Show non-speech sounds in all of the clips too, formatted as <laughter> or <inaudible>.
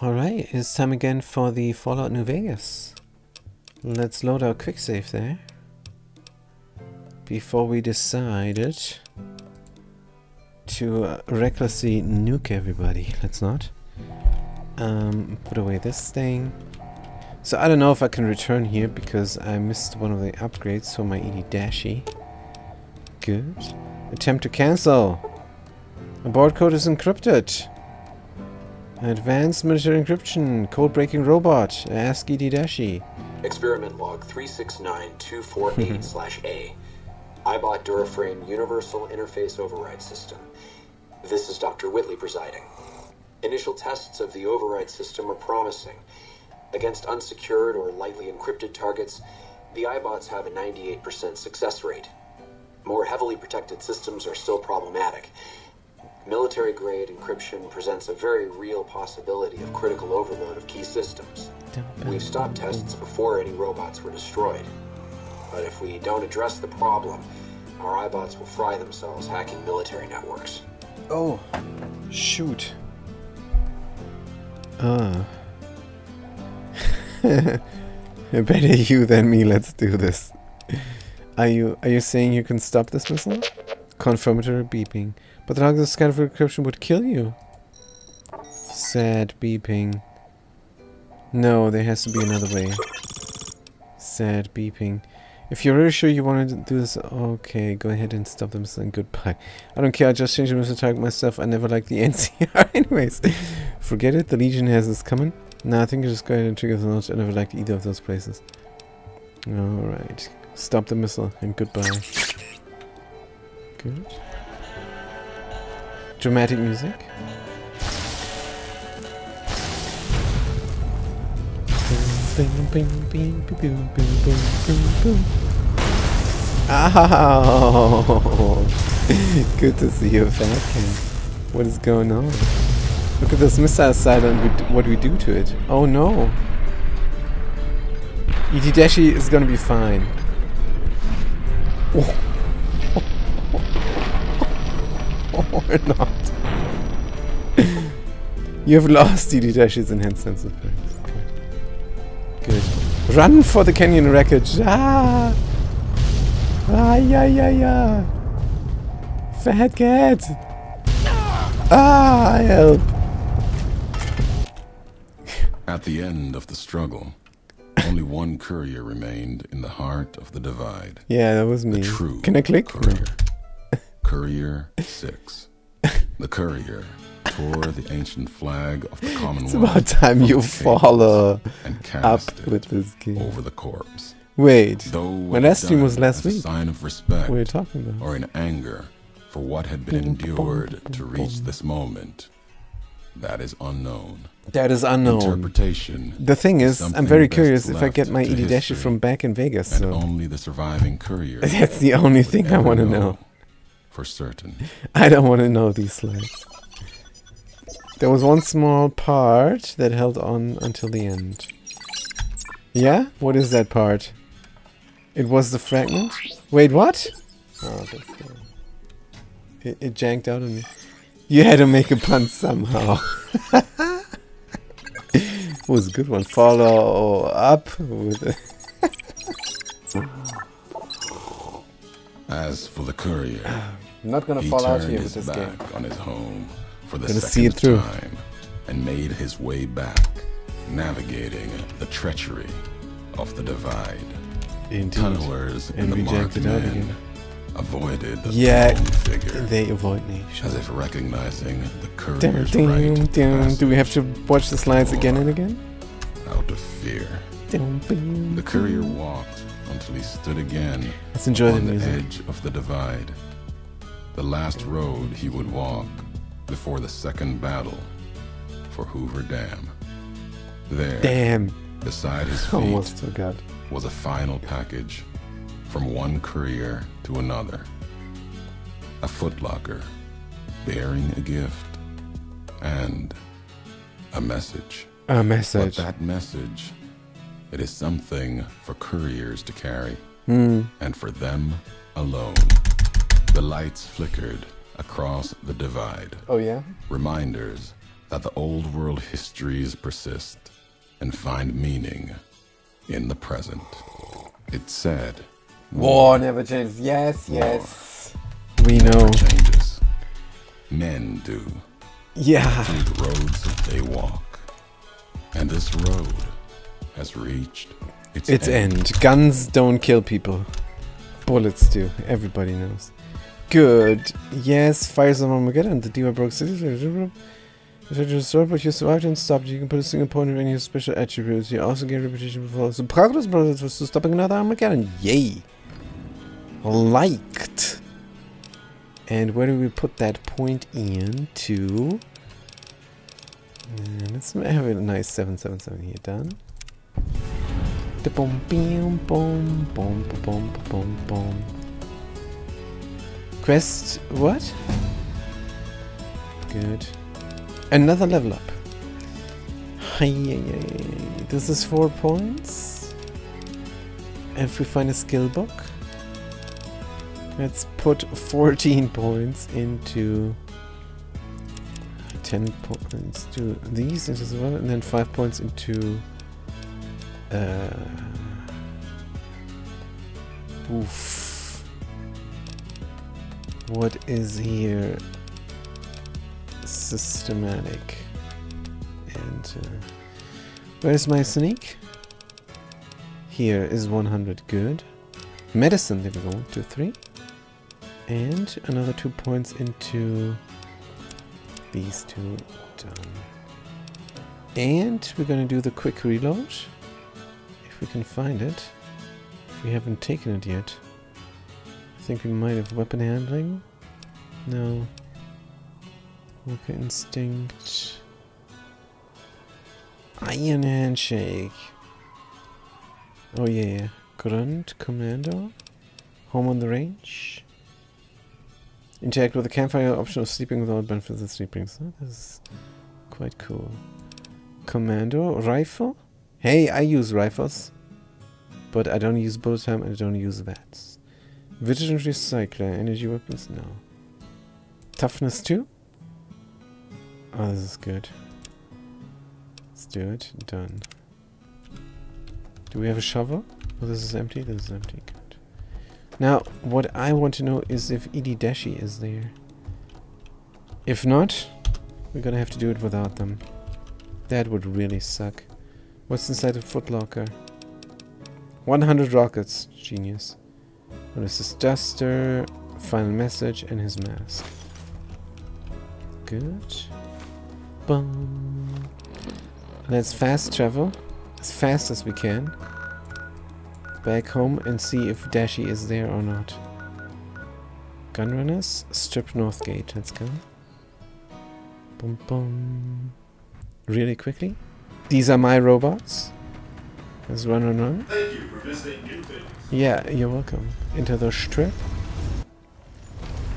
Alright, it's time again for the Fallout New Vegas. Let's load our quick save there. Before we decided to uh, recklessly nuke everybody. Let's not. Um, put away this thing. So I don't know if I can return here because I missed one of the upgrades for my ED Dashi. Good. Attempt to cancel. Abort code is encrypted. Advanced military encryption. Code breaking robot. ED Dashi. Experiment log 369248/A. <laughs> Eyebot Duraframe Universal Interface Override System. This is Dr. Whitley presiding. Initial tests of the override system are promising. Against unsecured or lightly encrypted targets, the Eyebots have a 98% success rate. More heavily protected systems are still problematic. Military grade encryption presents a very real possibility of critical overload of key systems. We've stopped tests before any robots were destroyed. But if we don't address the problem, our Eyebots will fry themselves hacking military networks. Oh, shoot. Ah. <laughs> Better you than me, let's do this. Are you are you saying you can stop this missile? Confirmatory beeping. But the target's scan for encryption would kill you. Sad beeping. No, there has to be another way. Sad beeping. If you're really sure you want to do this, okay, go ahead and stop the missile and goodbye. I don't care, I just changed the missile target myself. I never liked the <laughs> NCR. <laughs> Anyways, forget it, the Legion has this coming. Nah, I think you just go ahead and trigger the launch. I never liked either of those places. Alright, stop the missile and goodbye. Good. Dramatic music. Ow! <laughs> Good to see you, Fatkin. What is going on? Look at this missile side and what do we do to it? Oh no! ED is gonna be fine. Oh. <laughs> or not. you have lost ED Dashi's enhanced sense of place. Good. Good. Run for the canyon wreckage! Ah! Ah, yeah, yeah, yeah! Fat cat! Ah, help! At the end of the struggle, only one courier remained in the heart of the divide. Yeah, that was me. Can I click? Courier. Courier 6. The courier tore the ancient flag of the Commonwealth. It's about time you follow and up cast with this game. over the corpse. Wait, Though my last stream was last a week. sign of respect What are you talking about? or in anger for what had been endured to reach this moment, that is unknown. That is unknown. Interpretation. The thing is, I'm very curious if I get my ED Dashi from back in Vegas. and So only the surviving courier. <laughs> that's the only thing I want to know. For certain. <laughs> I don't want to know these slides. There was one small part that held on until the end. Yeah? What is that part? It was the fragment? Wait, what? Oh. It, it janked out on me. You had to make a pun somehow. <laughs> it was a good one. Follow up with As for the courier, ah. I'm not gonna he fall out turned here his with this game. back on his home for the Gonna second see it through. time and made his way back, navigating the treachery of the divide. Indeed. Tunnelers in And the rejected marked out men again. avoided the Yeah, thrown figure, They avoid me. as if recognizing the Dun, courier's dun, right dun. Do we have to watch the slides again and again? out of fear. Dun, dun, The courier walked until he stood again Let's enjoy the on the music. edge of the divide. The last road he would walk before the second battle for Hoover Dam. There, Damn. beside his <laughs> feet, Almost was a final package from one courier to another. A footlocker bearing a gift and a message. A message. But that message, it is something for couriers to carry, Hmm. and for them alone. The lights flickered across the divide, Oh yeah. reminders that the old world histories persist and find meaning in the present. It said, War never changes. Yes, yes. We know. changes. Men do Yeah. through the roads they walk. And this road has reached its, Its end. Guns don't kill people. Bullets do. Everybody knows. Good. Yes, Fires of Armageddon. The Diva broke. If you destroy but you survived and stopped, you can put a single point of any special attributes. You also gain reputation for the progress brothers was stopping another Armageddon. Yay! Liked. And where do we put that point in to? Uh, let's have a nice 777 here done. Da boom, boom, boom, boom, boom, boom, boom. Quest what? Good. Another level up. Hi, This is four points. If we find a skill book, let's put 14 <laughs> points into 10 points to these as well, and then 5 points into uh, oof. What is here? Systematic. And uh, where's my sneak? Here is 100 good. Medicine, there we go. 1, 2, 3. And another 2 points into these two done. And we're gonna do the quick reload. If we can find it. We haven't taken it yet. Think we might have weapon handling. No. Worker instinct. Iron handshake. Oh yeah. Grunt commando. Home on the range. Interact with the campfire option of sleeping without benefits of sleep brings. Huh? This is quite cool. Commando rifle. Hey, I use rifles, but I don't use bullet time. I don't use VATs. Vigilant recycler. Energy weapons. No. Toughness two. Oh, this is good. Let's do it. Done. Do we have a shovel? Oh, this is empty. This is empty. Good. Now, what I want to know is if Edie Dashi is there. If not, we're gonna have to do it without them. That would really suck. What's inside the footlocker? 100 rockets. Genius. What is this? Duster, final message, and his mask. Good. Boom. Let's fast travel as fast as we can back home and see if Dashi is there or not. Gunrunners, strip north gate. Let's go. Boom, boom. Really quickly. These are my robots. Run, run. Thank you for visiting New Things. Yeah, you're welcome. Into the strip.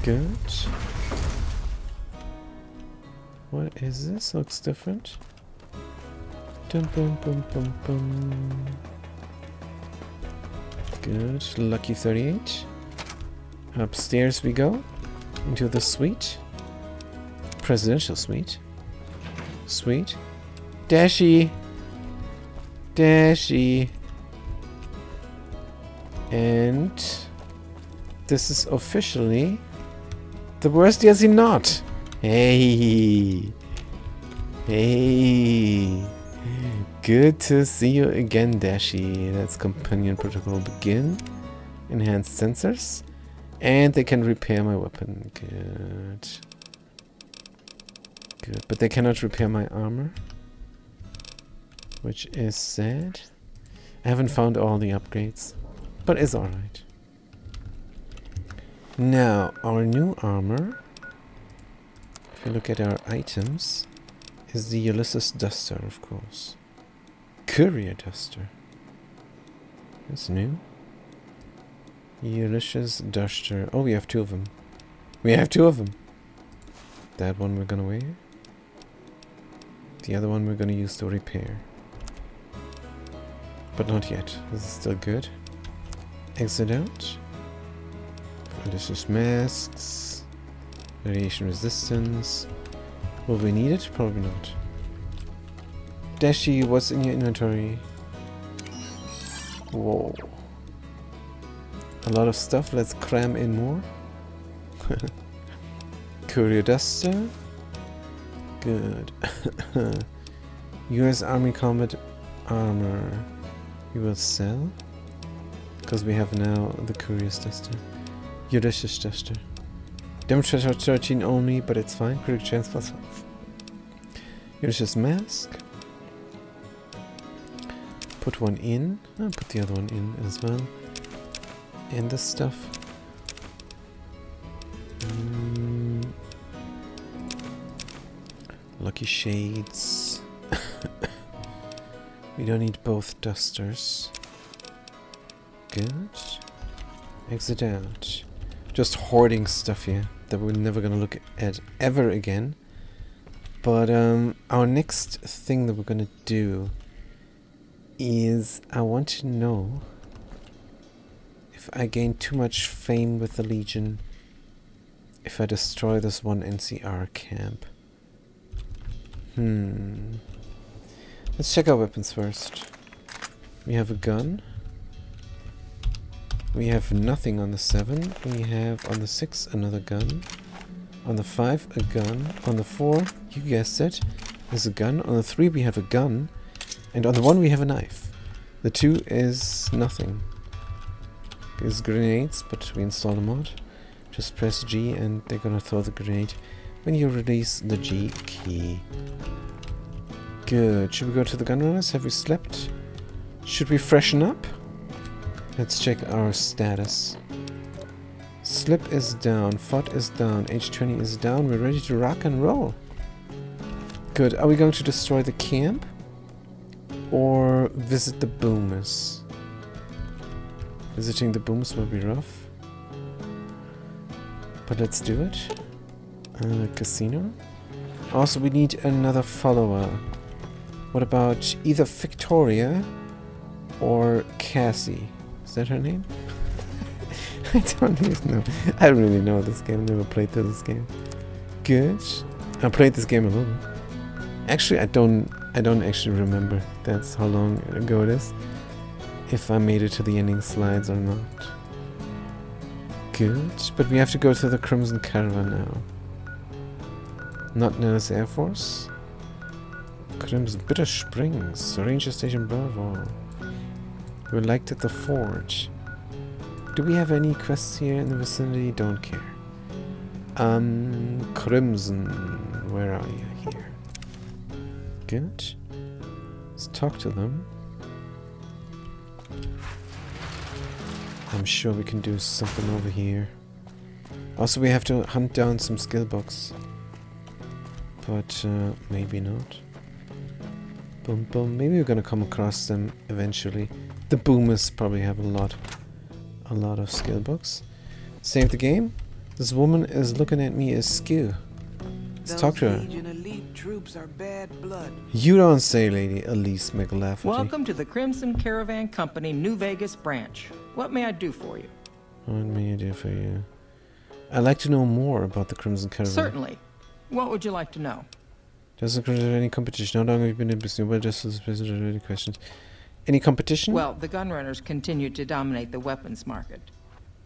Good. What is this? Looks different. Dum bum bum bum bum. Good. Lucky 38. Upstairs we go. Into the suite. Presidential suite. Suite. Dashy. Dashy. And this is officially the worst Yezi not. Hey. Hey. Good to see you again, Dashi. Let's companion protocol begin. Enhanced sensors. And they can repair my weapon. Good. Good. But they cannot repair my armor. Which is sad. I haven't found all the upgrades. But it's alright. Now, our new armor, if you look at our items, is the Ulysses Duster, of course. Courier Duster. That's new. Ulysses Duster. Oh, we have two of them. We have two of them. That one we're gonna wear. The other one we're gonna use to repair. But not yet. This is still good. Exit out. Delicious masks. Radiation resistance. Will we need it? Probably not. Dashi, what's in your inventory? Whoa. A lot of stuff. Let's cram in more. <laughs> Courier Duster. Good. <laughs> US Army Combat Armor. You will sell? Because we have now the Courier Duster. Ulysses Duster. Demonstrator 13 only, but it's fine. Critical chance plus 5. Ulysses Mask. Put one in. I'll put the other one in as well. And this stuff. Mm. Lucky Shades. <laughs> we don't need both dusters. Good. Exit out. Just hoarding stuff here that we're never gonna look at ever again. But um, our next thing that we're gonna do is I want to know if I gain too much fame with the Legion if I destroy this one NCR camp. Hmm. Let's check our weapons first. We have a gun. We have nothing on the 7. We have on the 6 another gun. On the 5 a gun. On the 4, you guessed it, there's a gun. On the 3 we have a gun. And on the 1 we have a knife. The 2 is nothing. Is grenades, but we install a mod. Just press G and they're gonna throw the grenade when you release the G key. Good. Should we go to the gunrunners? Have we slept? Should we freshen up? Let's check our status. Slip is down, FOD is down, H20 is down, we're ready to rock and roll. Good, are we going to destroy the camp? Or visit the boomers? Visiting the boomers will be rough. But let's do it. Uh, casino. Also, we need another follower. What about either Victoria or Cassie? Is that her name? <laughs> I don't even know. I don't really know this game. Never played through this game. Good. I played this game a little. Actually, I don't. I don't actually remember. That's how long ago it is. If I made it to the ending slides or not. Good. But we have to go to the Crimson Caravan now. Not Nellis Air Force. Crimson Bitter Springs. Ranger Station Bravo. We liked at the forge. Do we have any quests here in the vicinity? Don't care. Um, Crimson. Where are you here? Good. Let's talk to them. I'm sure we can do something over here. Also, we have to hunt down some skill books. But, uh, maybe not. Boom, boom. Maybe we're gonna come across them eventually. The boomers probably have a lot, a lot of skill books. Save the game. This woman is looking at me askew. Let's talk to her. elite troops are bad blood. You don't say, Lady Elise McLafferty. Welcome to the Crimson Caravan Company New Vegas branch. What may I do for you? What may I do for you? I'd like to know more about the Crimson Caravan. Certainly. What would you like to know? Does it consider any competition? How long have you been in business? Well, just as any questions. Any competition? Well, the gunrunners continue to dominate the weapons market.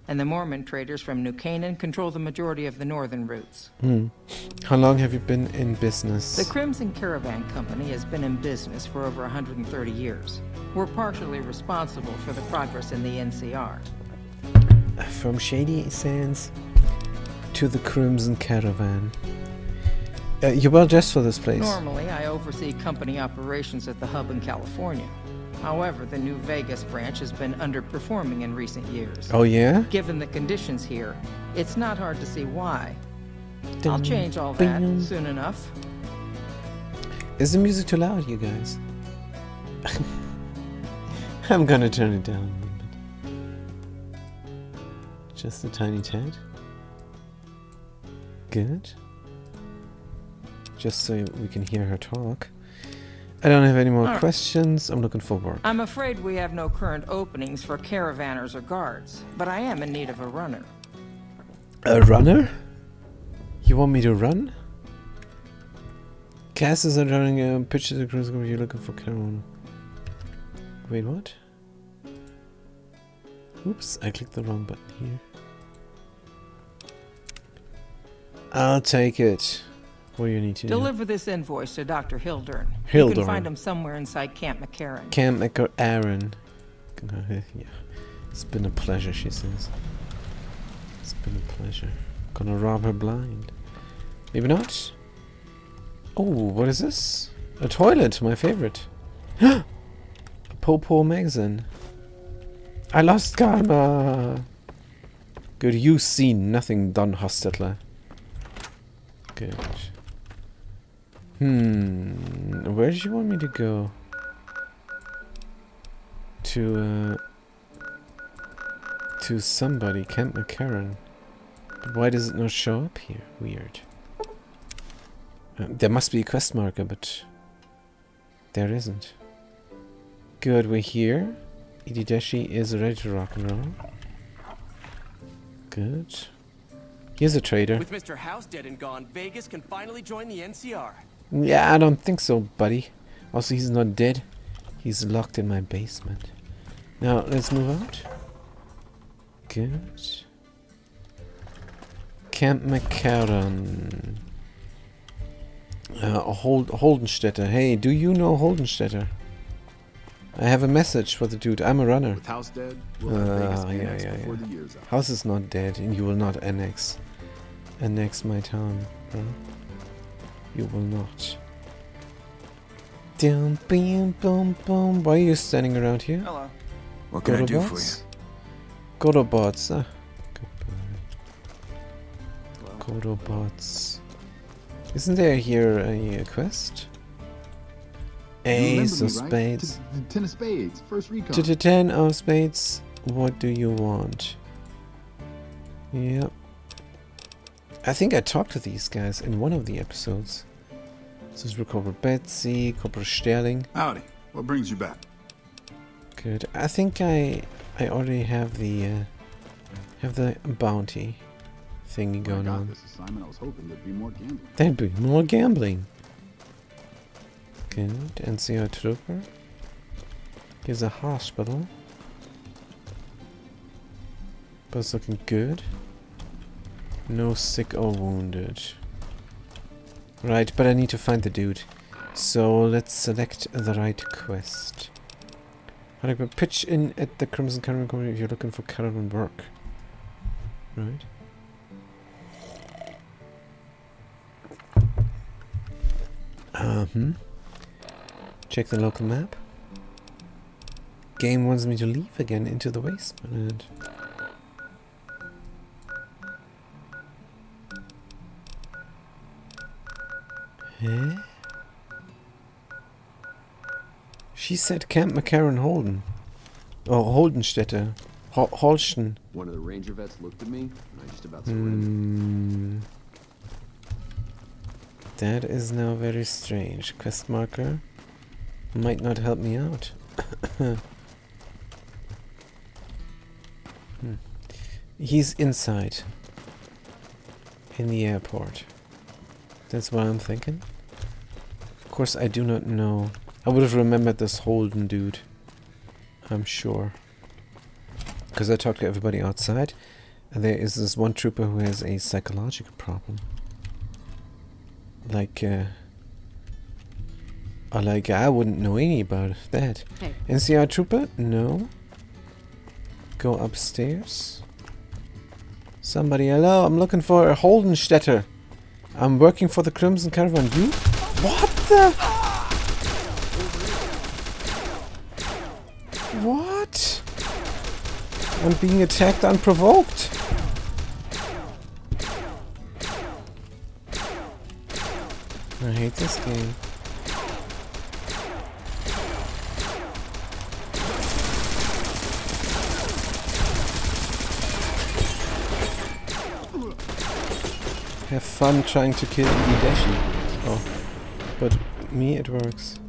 And the Mormon traders from New Canaan control the majority of the northern routes. Hmm. How long have you been in business? The Crimson Caravan Company has been in business for over 130 years. We're partially responsible for the progress in the NCR. From Shady Sands to the Crimson Caravan. Uh, you're well dressed for this place. Normally, I oversee company operations at the hub in California. However, the New Vegas branch has been underperforming in recent years. Oh yeah? Given the conditions here, it's not hard to see why. I'll change all that ding. soon enough. Is the music too loud, you guys? <laughs> I'm gonna turn it down a little bit. Just a tiny tad. Good. Just so we can hear her talk. I don't have any more Alright. questions. I'm looking for work. I'm afraid we have no current openings for caravanners or guards, but I am in need of a runner. A runner? You want me to run? Gases are running um, a pitch to the cruise group. you're looking for Cameron. Wait, what? Oops, I clicked the wrong button here. I'll take it. What do you need to Deliver this invoice to Dr. Hildern. You can find him somewhere inside Camp McCarran. Camp McCarran. Yeah. It's been a pleasure, she says. It's been a pleasure. Gonna rob her blind. Maybe not. Oh, what is this? A toilet, my favorite. <gasps> a Popo magazine. I lost karma. Good, you see nothing done, Hostetler. Good. Hmm, where did you want me to go? To, uh... To somebody, Camp McCarran. But why does it not show up here? Weird. Uh, there must be a quest marker, but... There isn't. Good, we're here. Ididashi is ready to rock and roll. Good. Here's a trader. With Mr. House dead and gone, Vegas can finally join the NCR. Yeah, I don't think so, buddy. Also, he's not dead. He's locked in my basement. Now, let's move out. Good. Camp McCarran. Uh, Hold Holdenstetter. Hey, do you know Holdenstetter? I have a message for the dude. I'm a runner. With House dead, we'll Ah, yeah, yeah, yeah. House is not dead, and you will not annex. Annex my town. You will not. Dum, bam, boom, boom. Why are you standing around here? Hello. What can I do for you? Gotobots? Gotobots, ah. Goodbye. Gotobots. Isn't there here a, a quest? Ace of right? spades. T- t- Ten of spades, first recon. To the ten of spades, what do you want? Yep. I think I talked to these guys in one of the episodes. This is recover Betsy, Corporal Sterling. Howdy. What brings you back? Good. I think I I already have the uh, have the bounty thingy I going on. this assignment, I was hoping there'd be more gambling. There'd be more gambling. Good. NCR Trooper. Here's a hospital. But it's looking good. No sick or wounded. Right, but I need to find the dude. So let's select the right quest. Pitch in at the Crimson Caravan Company if you're looking for caravan work? Right. Uh-huh. Check the local map. Game wants me to leave again into the wasteland. Eh? She said Camp McCarran Holden. Oh, Holdenstetter. Ho Holsten. One of the ranger vets looked at me, and I just about surrendered. Hmm. That is now very strange. Quest marker might not help me out. <coughs> hmm. He's inside. In the airport. That's what I'm thinking. Of course, I do not know. I would have remembered this Holden dude. I'm sure. Because I talked to everybody outside. And there is this one trooper who has a psychological problem. Like, uh... Or like, I wouldn't know any about that. Hey. NCR trooper? No. Go upstairs. Somebody, hello, I'm looking for a Holdenstetter. I'm working for the Crimson Caravan. You? What the? What? I'm being attacked unprovoked. I hate this game. Have fun trying to kill Idashi. Oh. But me it works.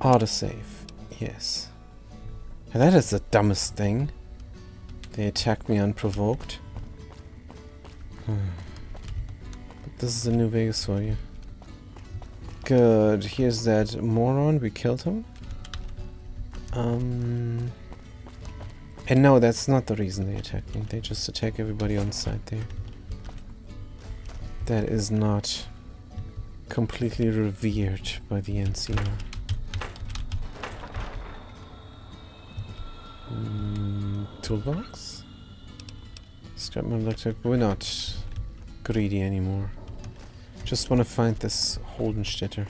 Autosave. Yes. And that is the dumbest thing. They attacked me unprovoked. <sighs> but this is a New Vegas for you. Good. Here's that moron. We killed him. Um. And no, that's not the reason they attack me. They just attack everybody on site there. That is not completely revered by the NCR. Mm, toolbox? Scrap my electric. We're not greedy anymore. Just want to find this Holdenstätter.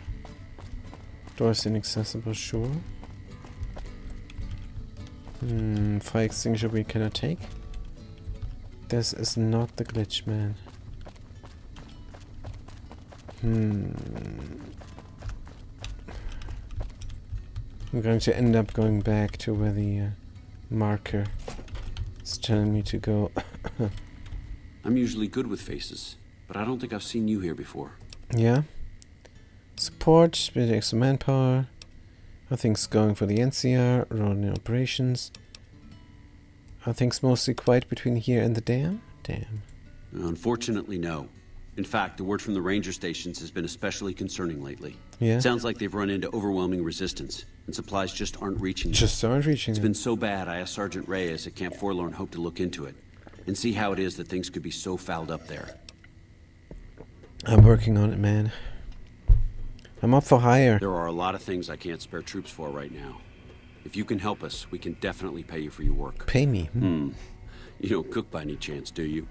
Doors inaccessible, sure. Hmm, fire extinguisher we cannot take. This is not the glitch, man. Hmm. I'm going to end up going back to where the uh, marker is telling me to go. <laughs> I'm usually good with faces, but I don't think I've seen you here before. yeah. Support, bit extra manpower. Are things going for the NCR? Running operations. Are things mostly quiet between here and the dam? Damn. Unfortunately, no. In fact, the word from the ranger stations has been especially concerning lately. Yeah. Sounds like they've run into overwhelming resistance, and supplies just aren't reaching them. Just aren't reaching It's it. been so bad, I asked Sergeant Reyes at Camp Forlorn Hope to look into it and see how it is that things could be so fouled up there. I'm working on it, man. I'm up for hire. There are a lot of things I can't spare troops for right now. If you can help us, we can definitely pay you for your work. Pay me. Hmm. Hmm. You don't cook by any chance, do you?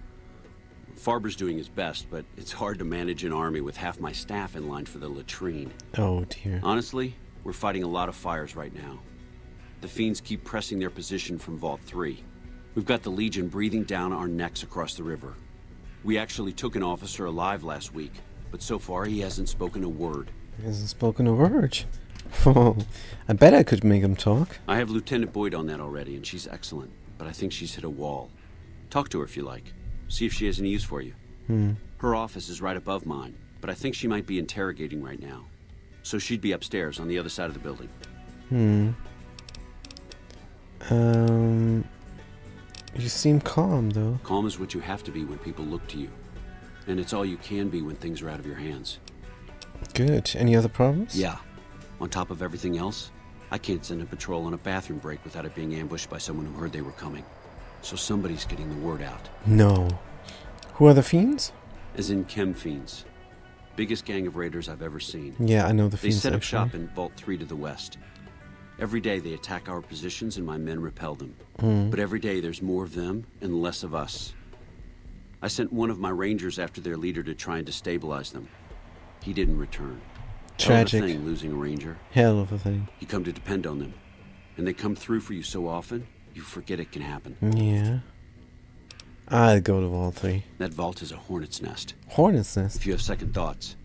Farber's doing his best, but it's hard to manage an army with half my staff in line for the latrine. Oh dear. Honestly, we're fighting a lot of fires right now. The fiends keep pressing their position from Vault 3. We've got the Legion breathing down our necks across the river. We actually took an officer alive last week, but so far he hasn't spoken a word. He hasn't spoken a word. Oh, I bet I could make him talk. I have Lieutenant Boyd on that already, and she's excellent, but I think she's hit a wall. Talk to her if you like. See if she has any use for you. Hmm. Her office is right above mine, but I think she might be interrogating right now. So she'd be upstairs on the other side of the building. Hmm. Um. You seem calm, though. Calm is what you have to be when people look to you. And it's all you can be when things are out of your hands. Good. Any other problems? Yeah. On top of everything else, I can't send a patrol on a bathroom break without it being ambushed by someone who heard they were coming. So somebody's getting the word out. No. Who are the fiends? As in chem fiends. Biggest gang of raiders I've ever seen. Yeah, I know the They fiends. They set up actually. shop in Vault 3 to the west. Every day they attack our positions and my men repel them. Hmm. But every day there's more of them and less of us. I sent one of my rangers after their leader to try and destabilize them. He didn't return. Tragic. Hell of a thing losing a ranger. Hell of a thing. You come to depend on them. And they come through for you so often, you forget it can happen. Yeah. I'll go to Vault 3. That vault is a hornet's nest. Hornet's Nest. If you have second thoughts,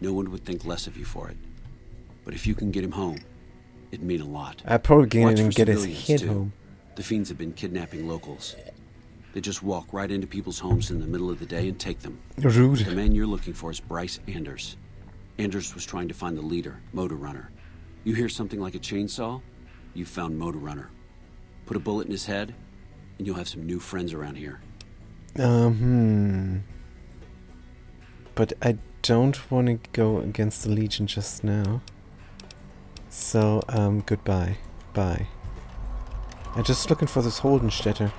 no one would think less of you for it. But if you can get him home, it'd mean a lot. I'd probably get Watch in and for get his too. home. The fiends have been kidnapping locals. They just walk right into people's homes in the middle of the day and take them. Rude. The man you're looking for is Bryce Anders. Anders was trying to find the leader, Motor Runner. You hear something like a chainsaw? You've found Motor Runner. Put a bullet in his head, and you'll have some new friends around here. Um, hmm. But I don't want to go against the Legion just now. So, um, goodbye. Bye. I'm just looking for this Holdenstätter.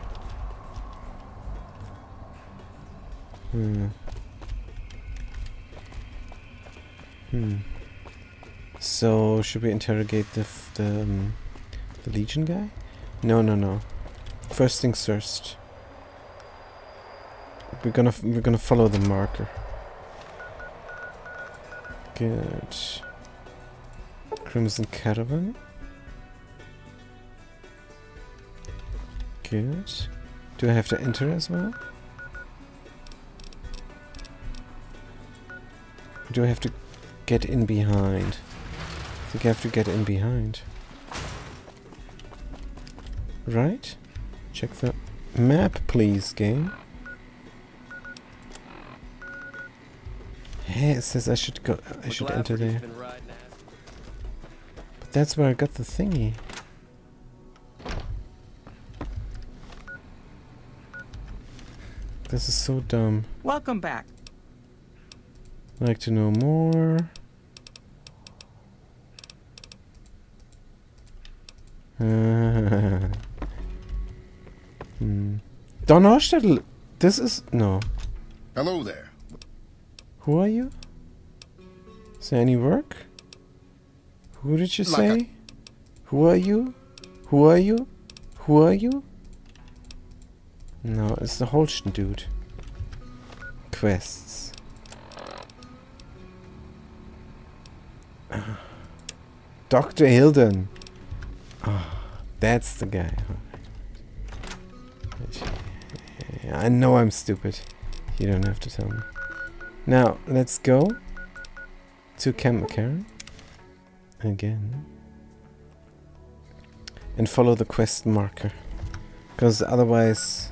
Hmm. Hmm. So, should we interrogate the the um, the Legion guy? No, no, no. First things first. We're gonna we're gonna follow the marker. Good. Crimson Caravan. Good. Do I have to enter as well? Do I have to get in behind? I think I have to get in behind. Right. Check the map, please, game. Hey, it says I should go. I should enter there. But that's where I got the thingy. This is so dumb. Welcome back. Like to know more. Uh, <laughs> Donnerstadt. This is no. Hello there. Who are you? Is there any work? Who did you Like say? Who are you? Who are you? Who are you? No, it's the Holsten dude. Quests. Dr. Hildern. Ah, that's the guy. I know I'm stupid. You don't have to tell me. Now, let's go to Camp again and follow the quest marker. Because otherwise,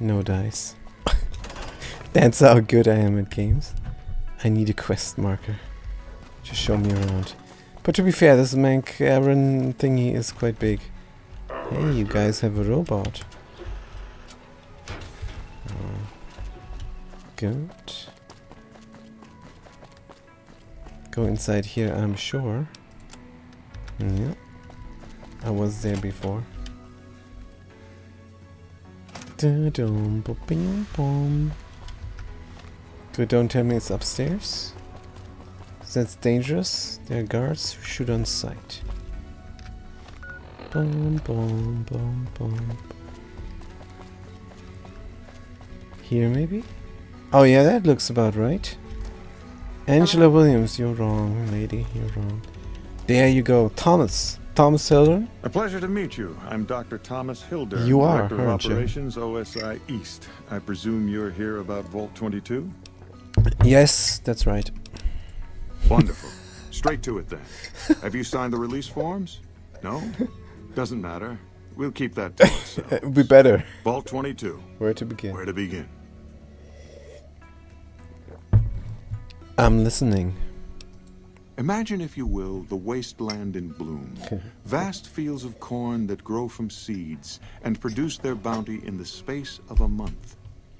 no dice. <laughs> That's how good I am at games. I need a quest marker to show me around. But to be fair, this McCarran thingy is quite big. Hey, you guys have a robot. Good. Go inside here, I'm sure. Yeah. I was there before. Good, don't tell me it's upstairs. That's dangerous. There are guards who shoot on sight. Boom, boom, boom, boom. Here, maybe? Oh, yeah, that looks about right. Angela uh-huh. Williams, you're wrong, lady. You're wrong. There you go. Thomas. Thomas Hildern. A pleasure to meet you. I'm Dr. Thomas Hildern, You are, Director of aren't you? Operations OSI East. I presume you're here about Vault 22? Yes, that's right. Wonderful. <laughs> Straight to it then. Have you signed the release forms? No? Doesn't matter. We'll keep that to <laughs> ourselves. It would be better. Vault 22. Where to begin? Where to begin? I'm listening. Imagine, if you will, the wasteland in bloom. Vast fields of corn that grow from seeds and produce their bounty in the space of a month.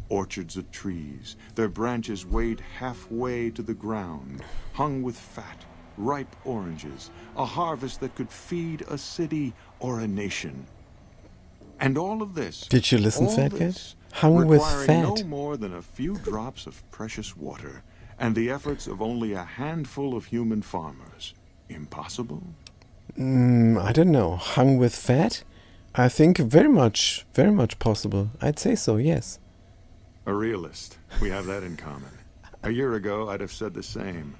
Orchards of trees, their branches weighed halfway to the ground, hung with fat, ripe oranges, a harvest that could feed a city or a nation. And all of this. Did you listen, fat? Hung with requiring fat. no more than a few drops of precious water and the efforts of only a handful of human farmers. Impossible? Mm, I don't know. Hung with fat? I think very much, very much possible. I'd say so, yes. A realist. We have that in common. A year ago, I'd have said the same.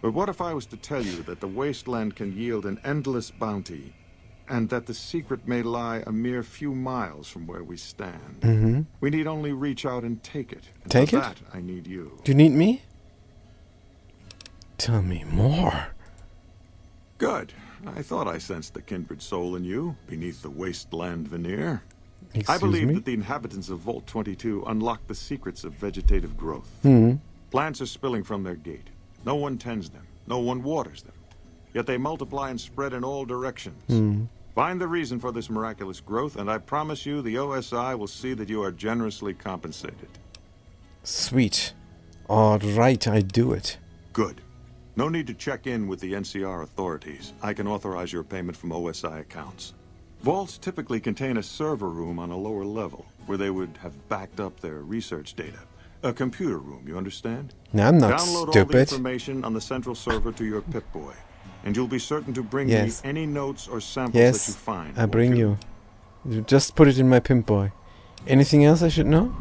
But what if I was to tell you that the wasteland can yield an endless bounty, and that the secret may lie a mere few miles from where we stand? Mhm. We need only reach out and take it. And Take for it? that, I need you. Do you need me? Tell me more. Good. I thought I sensed the kindred soul in you, beneath the wasteland veneer. I believe me? that the inhabitants of Vault 22 unlock the secrets of vegetative growth. Hmm. Plants are spilling from their gate. No one tends them. No one waters them. Yet they multiply and spread in all directions. Hmm. Find the reason for this miraculous growth, and I promise you the OSI will see that you are generously compensated. Sweet. All right, I do it. Good. No need to check in with the NCR authorities. I can authorize your payment from OSI accounts. Vaults typically contain a server room on a lower level, where they would have backed up their research data. A computer room, you understand? Now, I'm not Download all the stupid. information on the central server to your Pip-Boy, and you'll be certain to bring Yes. me any notes or samples that you Yes, find. I bring you. You Just put it in my pimp boy. Anything else I should know?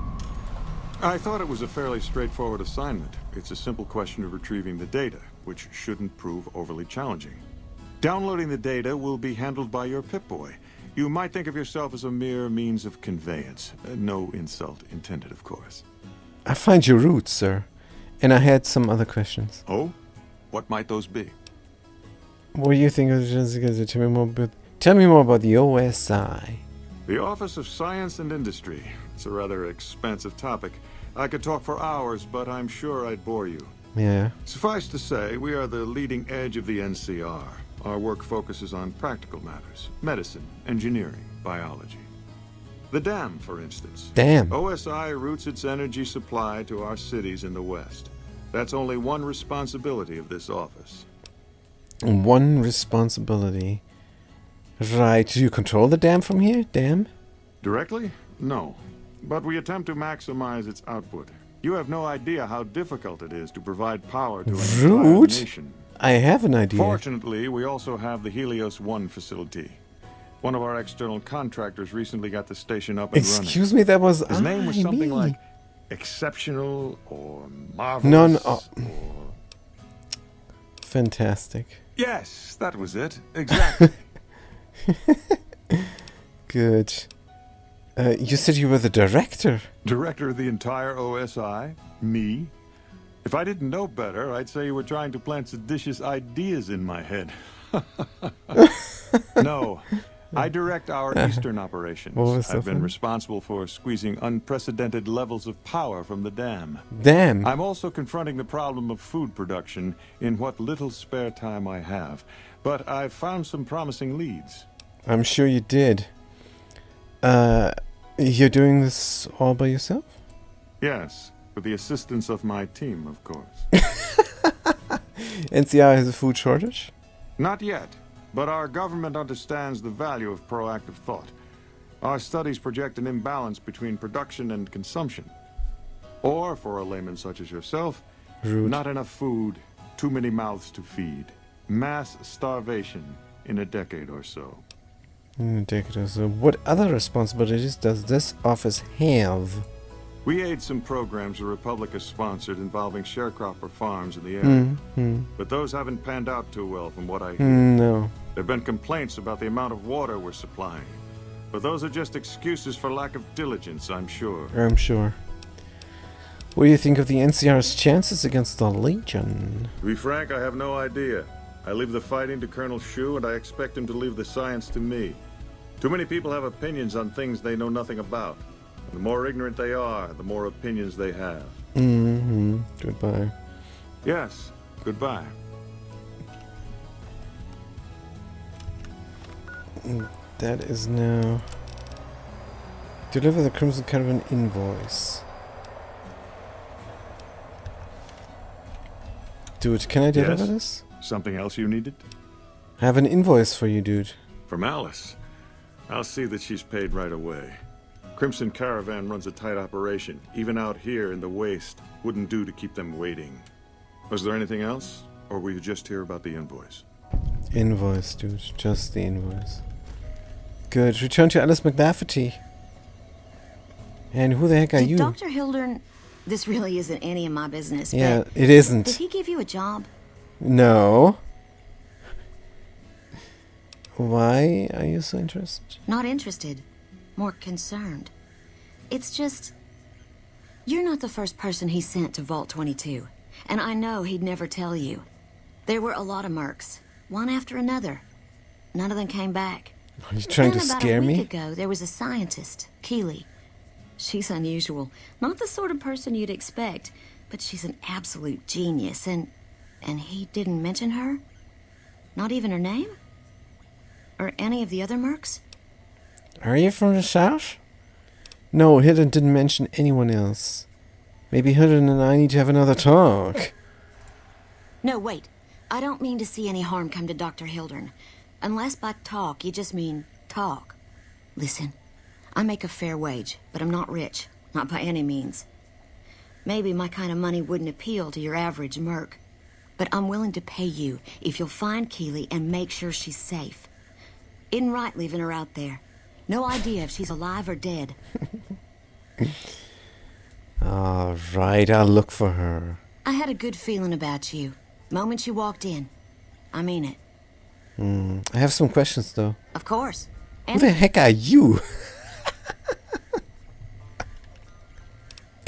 I thought it was a fairly straightforward assignment. It's a simple question of retrieving the data, which shouldn't prove overly challenging. Downloading the data will be handled by your Pip-Boy. You might think of yourself as a mere means of conveyance. Uh, no insult intended, of course. I find your roots, sir. And I had some other questions. Oh? What might those be? What do you think of this? Tell me more about, tell me more about the OSI. The Office of Science and Industry. It's a rather expansive topic. I could talk for hours, but I'm sure I'd bore you. Yeah. Suffice to say, we are the leading edge of the NCR. Our work focuses on practical matters medicine, engineering, biology. The dam, for instance. Dam. OSI routes its energy supply to our cities in the West. That's only one responsibility of this office. One responsibility. Right. Do you control the dam from here? Dam? Directly? No. but we attempt to maximize its output. You have no idea how difficult it is to provide power to an Rude. nation. I have an idea. Fortunately, we also have the Helios 1 facility. One of our external contractors recently got the station up and running. Excuse me, that was His name was something me. like exceptional or marvelous. No, no, oh. or- Fantastic. Yes, that was it. Exactly. <laughs> Good. Uh, you said you were the director. Director of the entire OSI? Me? If I didn't know better, I'd say you were trying to plant seditious ideas in my head. <laughs> no. I direct our eastern operations. I've been responsible for squeezing unprecedented levels of power from the dam. Dam. I'm also confronting the problem of food production in what little spare time I have. But I've found some promising leads. I'm sure you did. Uh, you're doing this all by yourself? Yes, with the assistance of my team, of course. <laughs> NCR has a food shortage? Not yet, but our government understands the value of proactive thought. Our studies project an imbalance between production and consumption. Or, for a layman such as yourself, Rude. not enough food, too many mouths to feed. Mass starvation in a decade or so. So. What other responsibilities does this office have? We aid some programs the Republic has sponsored involving sharecropper farms in the area. Mm, mm, But those haven't panned out too well from what I hear. mm, no. There have been complaints about the amount of water we're supplying. But those are just excuses for lack of diligence, I'm sure. I'm sure. What do you think of the NCR's chances against the Legion? To be frank, I have no idea. I leave the fighting to Colonel Hsu, and I expect him to leave the science to me. Too many people have opinions on things they know nothing about. And the more ignorant they are, the more opinions they have. Mm-hmm. Goodbye. Yes, goodbye. That is now... Deliver the Crimson Caravan invoice. Dude, can I deliver Yes? this? Something else you needed? I have an invoice for you, dude. From Alice. I'll see that she's paid right away. Crimson Caravan runs a tight operation. Even out here in the waste, wouldn't do to keep them waiting. Was there anything else? Or were you just here about the invoice? Invoice, dude. Just the invoice. Good. Return to Alice McLafferty. And who the heck are Did you? Dr. Hildern... This really isn't any of my business, Yeah, but... it isn't. Did he give you a job? No. Why are you so interested? Not interested. More concerned. It's just... You're not the first person he sent to Vault 22. And I know he'd never tell you. There were a lot of mercs. One after another. None of them came back. Are you trying then to about scare a week me? ago, there was a scientist, Keeley. She's unusual. Not the sort of person you'd expect, but she's an absolute genius, and... And he didn't mention her? Not even her name? Or any of the other mercs? Are you from the south? No, Hildern didn't mention anyone else. Maybe Hildern and I need to have another talk. No, wait. I don't mean to see any harm come to Dr. Hildern. Unless by talk, you just mean talk. Listen, I make a fair wage, but I'm not rich. Not by any means. Maybe my kind of money wouldn't appeal to your average merc. But I'm willing to pay you if you'll find Keeley and make sure she's safe. Isn't right leaving her out there. No idea if she's alive or dead. <laughs> Alright, I'll look for her. I had a good feeling about you. Moment you walked in. I mean it. Hmm. I have some questions though. Of course. Who the heck are you? <laughs>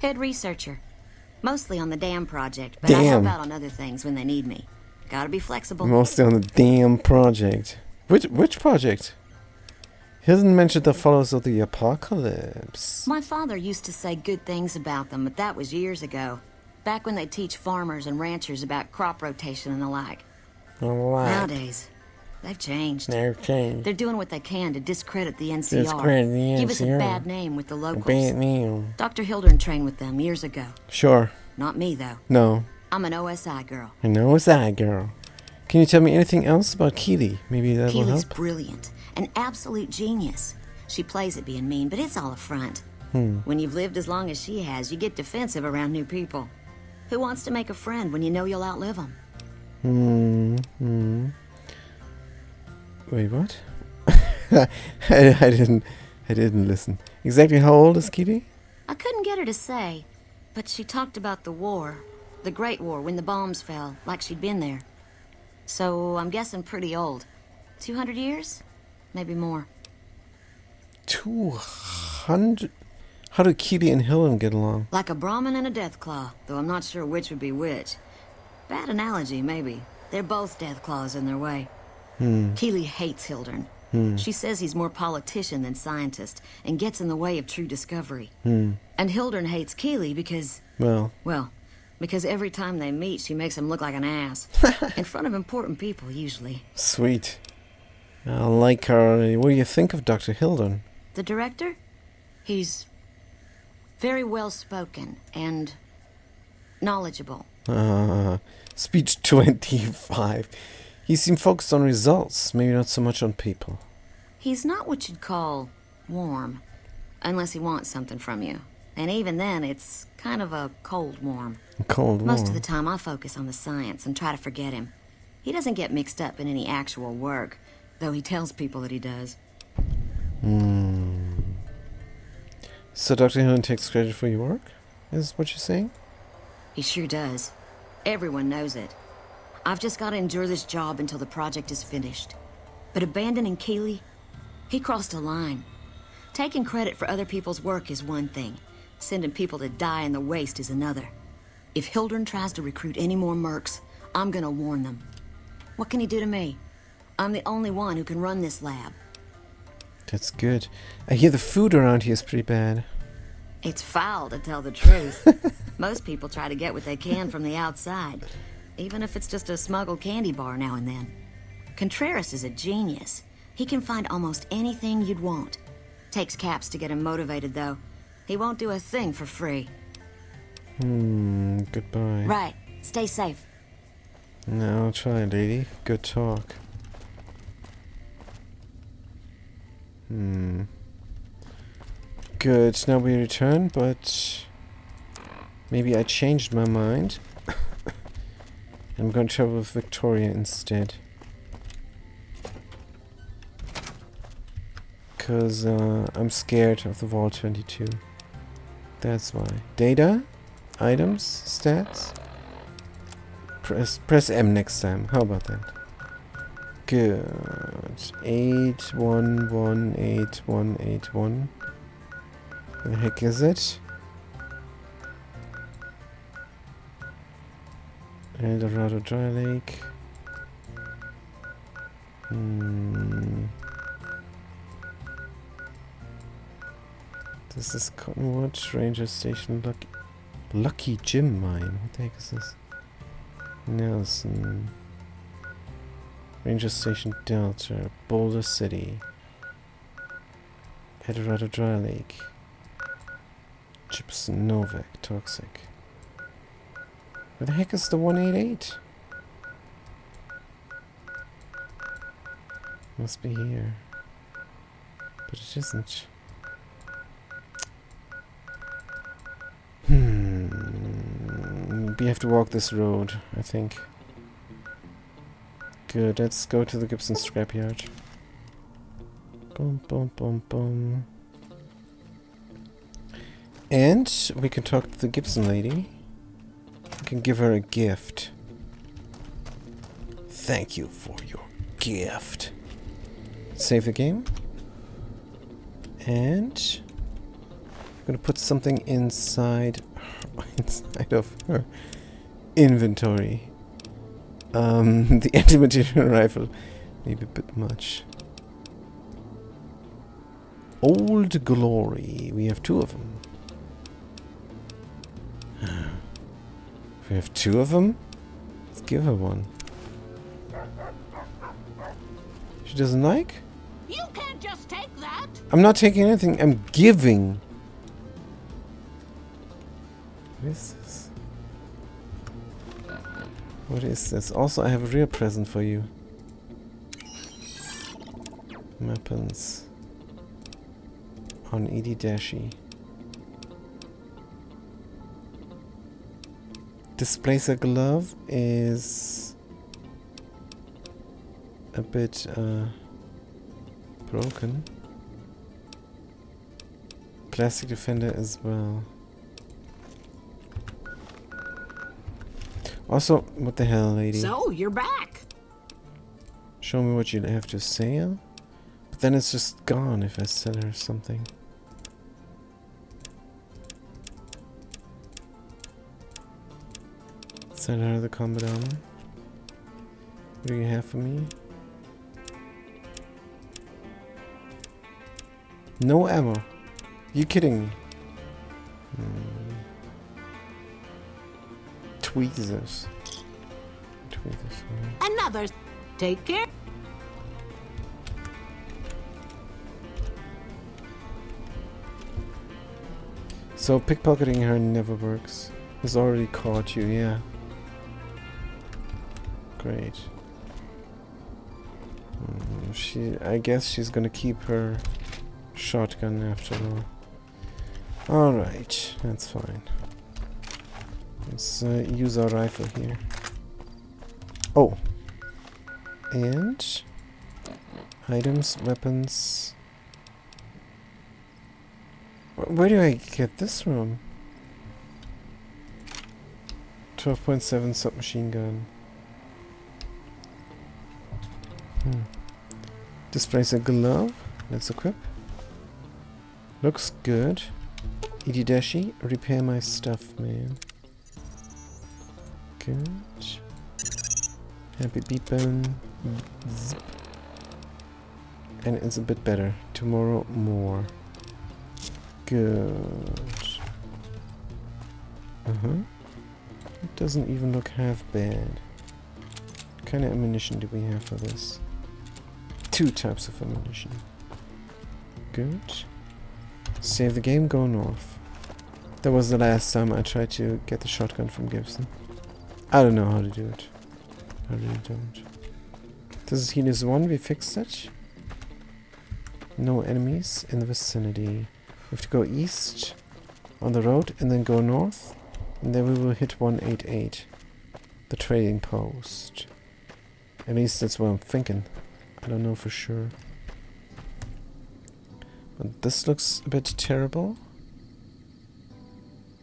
Head researcher. Mostly on the dam project, but I help Damn. out on other things when they need me. Gotta be flexible. Mostly on the damn project. Which which project? Hildern mentioned the Followers of the Apocalypse. My father used to say good things about them, but that was years ago. Back when they teach farmers and ranchers about crop rotation and the like. Alright. Nowadays, they've changed. They've changed. They're doing what they can to discredit the NCR. Discredit the NCR. Give us a bad name with the locals. Bad name. Dr. Hildern trained with them years ago. Sure. Not me, though. No. I'm an OSI girl. I know it's girl. Can you tell me anything else about Keeley? Maybe that will Keeley's help. brilliant. An absolute genius. She plays at being mean, but it's all a front. Hmm. When you've lived as long as she has, you get defensive around new people. Who wants to make a friend when you know you'll outlive them? Hmm. Hmm. Wait, what? <laughs> I, I didn't. I didn't listen. Exactly how old is Keeley? I couldn't get her to say, but she talked about the war, the Great War, when the bombs fell, like she'd been there. So I'm guessing pretty old. 200 years? Maybe more. 200? How do Keeley and Hildern get along? Like a Brahmin and a Deathclaw, though I'm not sure which would be which. Bad analogy, maybe. They're both Deathclaws in their way. Hmm. Keeley hates Hildern. Hmm. She says he's more politician than scientist and gets in the way of true discovery. Hmm. And Hildern hates Keeley because, Well, well, because every time they meet, she makes him look like an ass. <laughs> in front of important people, usually. sweet. I like her. What do you think of Dr. Hildern? The director? He's very well spoken and knowledgeable. Uh, speech <laughs> 25. He seemed focused on results, maybe not so much on people. He's not what you'd call warm, unless he wants something from you. And even then, it's kind of a cold warm. Cold War. Most of the time, I focus on the science and try to forget him. He doesn't get mixed up in any actual work, though he tells people that he does. Hmm. So Dr. Hildern takes credit for your work? Is what you're saying? He sure does. Everyone knows it. I've just got to endure this job until the project is finished. But abandoning Keeley, he crossed a line. Taking credit for other people's work is one thing. Sending people to die in the waste is another. If Hildern tries to recruit any more mercs, I'm gonna warn them. What can he do to me? I'm the only one who can run this lab. That's good. I hear the food around here is pretty bad. It's foul, to tell the truth. <laughs> Most people try to get what they can from the outside, even if it's just a smuggled candy bar now and then. Contreras is a genius. He can find almost anything you'd want. Takes caps to get him motivated, though. He won't do a thing for free. Hmm, goodbye. Right. Stay safe. No, I'll try, lady. Good talk. Hmm. Good, now we return, but... Maybe I changed my mind. <coughs> I'm going to travel with Victoria instead. Because uh, I'm scared of the Vault 22. That's why. Data? Items? Stats? Press, press M next time. How about that? Good. 811881. Where the heck is it? Eldorado Dry Lake. Hmm. This is Cottonwood Ranger Station Lucky Lucky Jim Mine. What the heck is this? Nelson. Ranger Station Delta. Boulder City. Eldorado Dry Lake. Gibson Novac. Toxic. Where the heck is the 188? Must be here. But it isn't. We have to walk this road, I think. Good, let's go to the Gibson scrapyard. Boom, boom, boom, boom. And we can talk to the Gibson lady. We can give her a gift. Thank you for your gift. Save the game. And I'm gonna put something inside <laughs> inside of her inventory. Um, <laughs> the anti-material <laughs> rifle, maybe a bit much. Old Glory. We have two of them. <sighs> We have two of them? Let's give her one. She doesn't like? You can't just take that. I'm not taking anything. I'm giving. What is this? Also, I have a real present for you. Weapons. On Ididashi. Displacer glove is a bit uh, broken. Plasma defender as well. Also, what the hell, lady? So, you're back. Show me what you'd have to sell. But then it's just gone if I sell her something. Send her the combat armor. What do you have for me? No ammo. You kidding me? Hmm. Tweezers. Tweezers. Another. Take care. So pickpocketing her never works. Has already caught you, yeah. Great. Mm, she, I guess she's gonna keep her shotgun after all. Alright, that's fine. Let's uh, use our rifle here. Oh. And items, weapons. Where do I get this from? 12.7 submachine gun. Hmm. Displacer glove. Let's equip. Looks good. Ididashi, repair my stuff, man. Good. Happy. Zip. And it's a bit better. Tomorrow more. Good. Uh-huh. It doesn't even look half bad. What kind of ammunition do we have for this? Two types of ammunition. Good. Save the game, go north. That was the last time I tried to get the shotgun from Gibson. I don't know how to do it. I really don't. This is Helios 1, we fixed it. No enemies in the vicinity. We have to go east on the road and then go north. And then we will hit 188. The trading post. At least that's what I'm thinking. I don't know for sure. But this looks a bit terrible.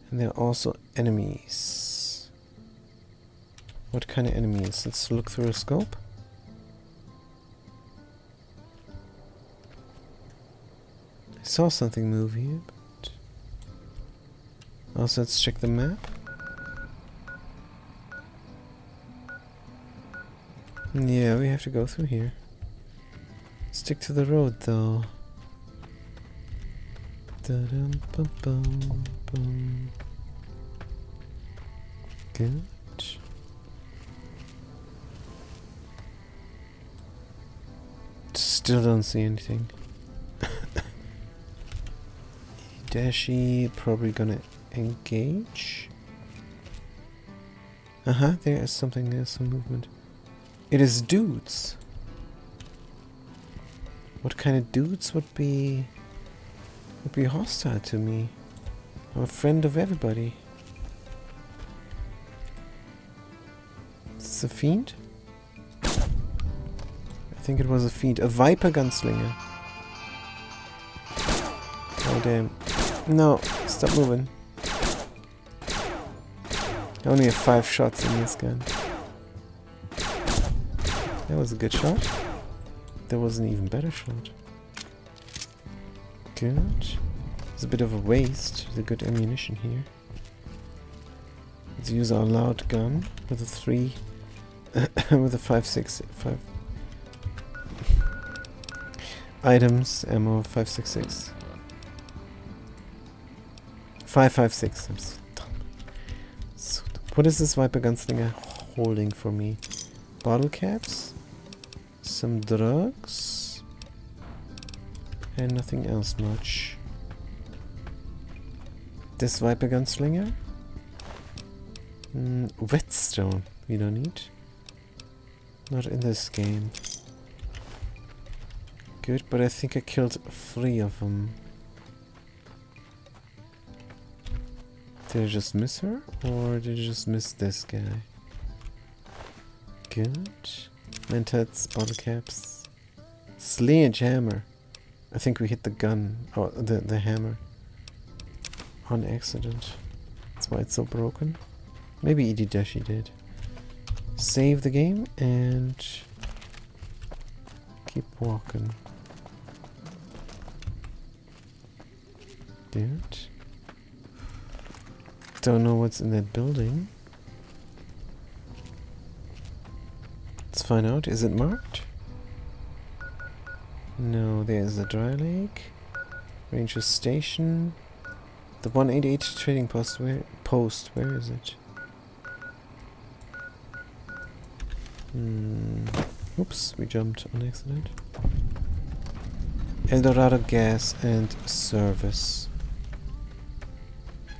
And there are also enemies. What kind of enemies? Let's look through a scope. I saw something move here, but... Also, let's check the map. Yeah, we have to go through here. Stick to the road, though. Da-dum, bum, bum, bum. Good. Still don't see anything. <laughs> Dashi probably gonna engage. Uh huh, there is something, there's some movement. It is dudes. What kind of dudes would be would be hostile to me? I'm a friend of everybody. Is this a fiend? I think it was a fiend. A Viper Gunslinger. Oh damn. No, stop moving. I only have five shots in this gun. That was a good shot. That was an even better shot. Good. It's a bit of a waste. A good ammunition here. Let's use our loud gun with a three, <coughs> with a five six five. Items, ammo, five six six. Five five six. I'm so dumb. So. What is this Viper Gunslinger holding for me? Bottle caps, some drugs, and nothing else much. This Viper Gunslinger? Mm, whetstone, we don't need. Not in this game. Good, but I think I killed three of them. Did I just miss her? Or did I just miss this guy? Good. Mentats, bottle caps. Sledgehammer. I think we hit the gun, or the, the hammer. On accident. That's why it's so broken. Maybe Ididashi did. Save the game and keep walking. Don't know what's in that building. Let's find out. Is it marked? No, there's a dry lake. Ranger station. The 188 trading post. Where post? Where is it? Hmm. Oops, we jumped on accident. Eldorado gas and service.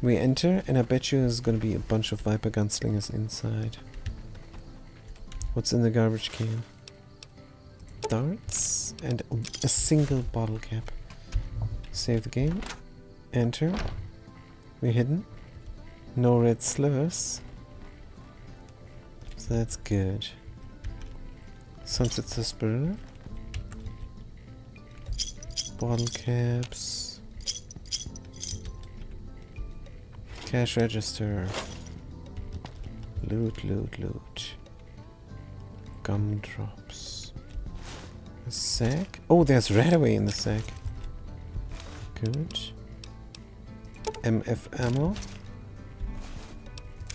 We enter, and I bet you there's gonna be a bunch of Viper gunslingers inside. What's in the garbage can? Darts and a single bottle cap. Save the game. Enter. We're hidden. No red slurs. So that's good. Sunset Sarsaparilla. Bottle caps. Cash register. Loot, loot, loot. Gumdrops. A sack? Oh, there's Radaway in the sack. Good. MF ammo.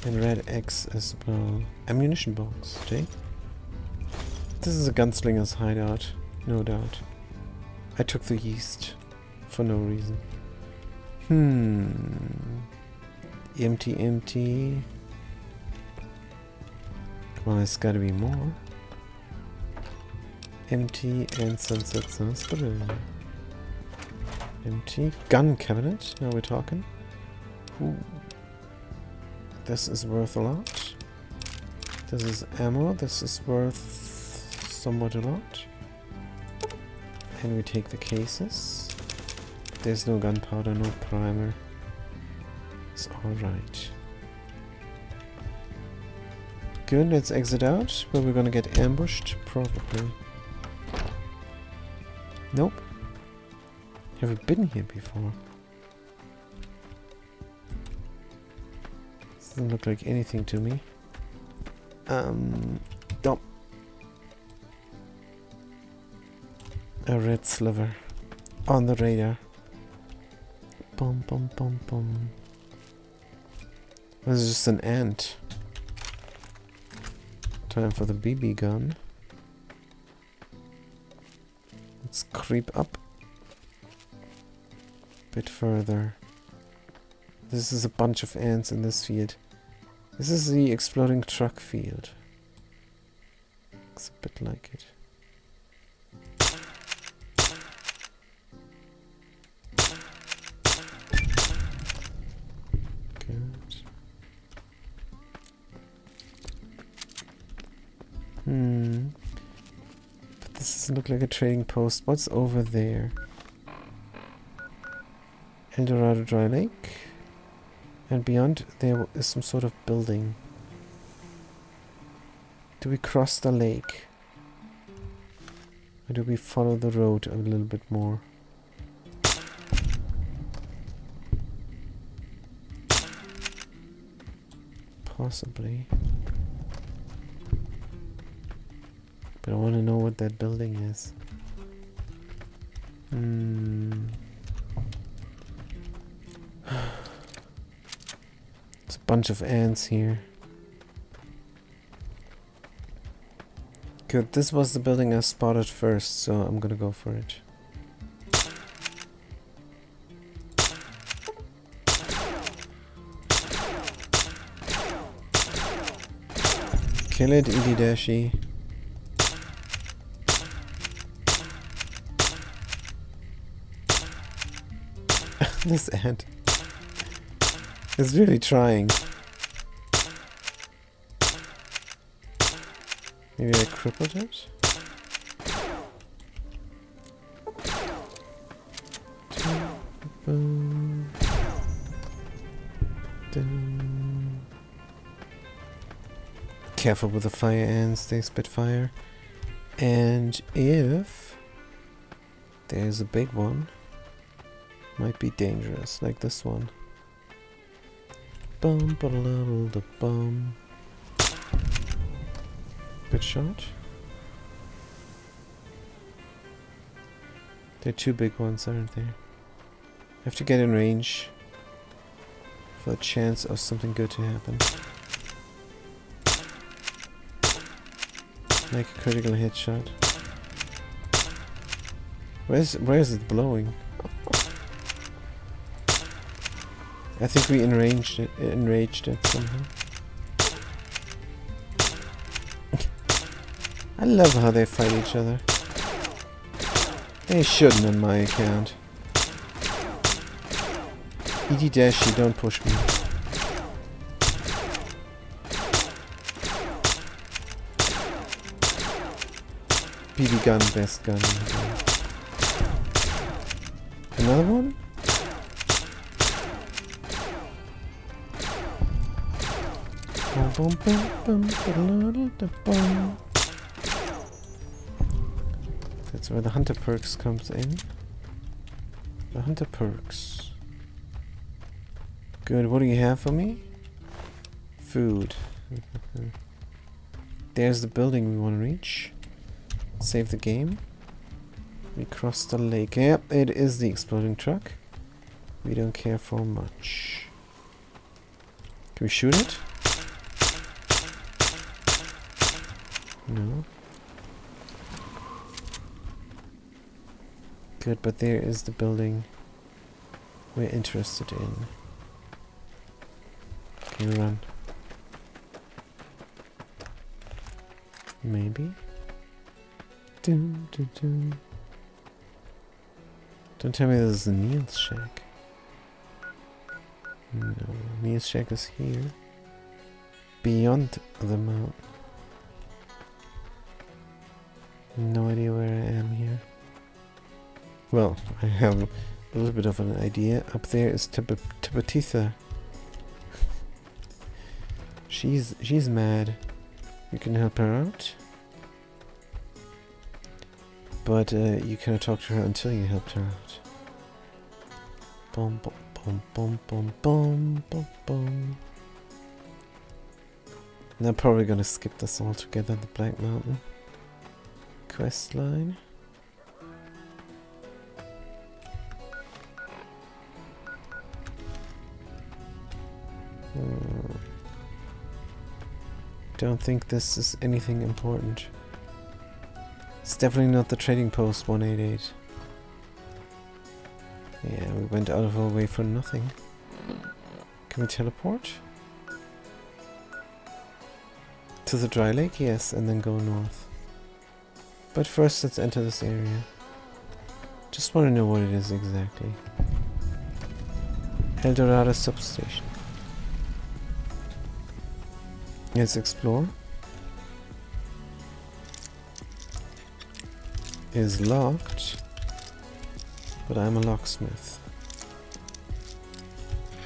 And Rad-X as well. Ammunition box. Take. This is a gunslinger's hideout, no doubt. I took the yeast for no reason. Hmm. Empty, empty. Come on, there's gotta be more. Empty and sunset sarsaparilla. Empty. Gun cabinet, now we're talking. Ooh. This is worth a lot. This is ammo, this is worth somewhat a lot. And we take the cases. There's no gunpowder, no primer. Alright. Good, let's exit out. Where we're gonna get ambushed? Probably. Nope. Have we been here before? Doesn't look like anything to me. Um, dump. A red sliver on the radar. Bum bum bum bum. This is just an ant. Time for the BB gun. Let's creep up a bit further. This is a bunch of ants in this field. This is the exploding truck field. Looks a bit like it. Look like a trading post. What's over there? Eldorado Dry Lake. And beyond there is some sort of building. Do we cross the lake? Or do we follow the road a little bit more? Possibly. But I want to know what that building is. Hmm. <sighs> It's a bunch of ants here. Good, this was the building I spotted first, so I'm gonna go for it. Kill it, Ididashi. This ant is really trying. Maybe I crippled it? Careful with the fire ants, they spit fire. And if there's a big one, might be dangerous, like this one. Bum ba da bum. Good shot. They're two big ones, aren't they? Have to get in range for a chance of something good to happen. Make a critical hit shot. Where's where is it blowing? I think we enraged it enraged it somehow. I love how they fight each other. They shouldn't on my account. ED Dash, you don't push me. BB gun, best gun. Another one? That's where the hunter perks comes in. The hunter perks. Good, what do you have for me? Food. <laughs> There's the building we want to reach. Save the game. We cross the lake. Yep, it is the exploding truck. We don't care for much. Can we shoot it? No. Good, but there is the building we're interested in. Can you run? Maybe? Don't tell me this is Neil's shack. No, Neil's shack is here. Beyond the mountain. No idea where I am here. Well, I have a little bit of an idea. Up there is Tib she's she's mad. You can help her out. But uh, you cannot talk to her until you helped her out. Boom, boom, boom, boom, boom, boom, boom, boom. And I'm probably gonna skip this altogether, the Black Mountain quest line. Hmm. Don't think this is anything important. It's definitely not the trading post 188. Yeah, we went out of our way for nothing. Can we teleport? To the dry lake? Yes, and then go north. But first let's enter this area. Just want to know what it is exactly. Eldorado substation. Let's explore. Is locked, but I'm a locksmith.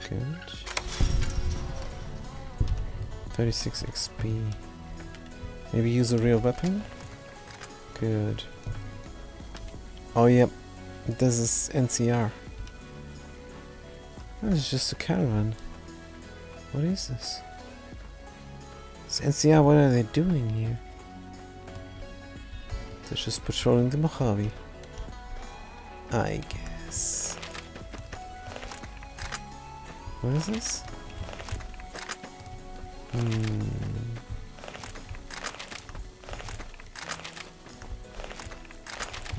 Good. 36 XP. Maybe use a real weapon? Good. Oh yep, this is NCR. This is just a caravan. What is this? It's NCR, what are they doing here? They're just patrolling the Mojave. I guess. What is this? Hmm.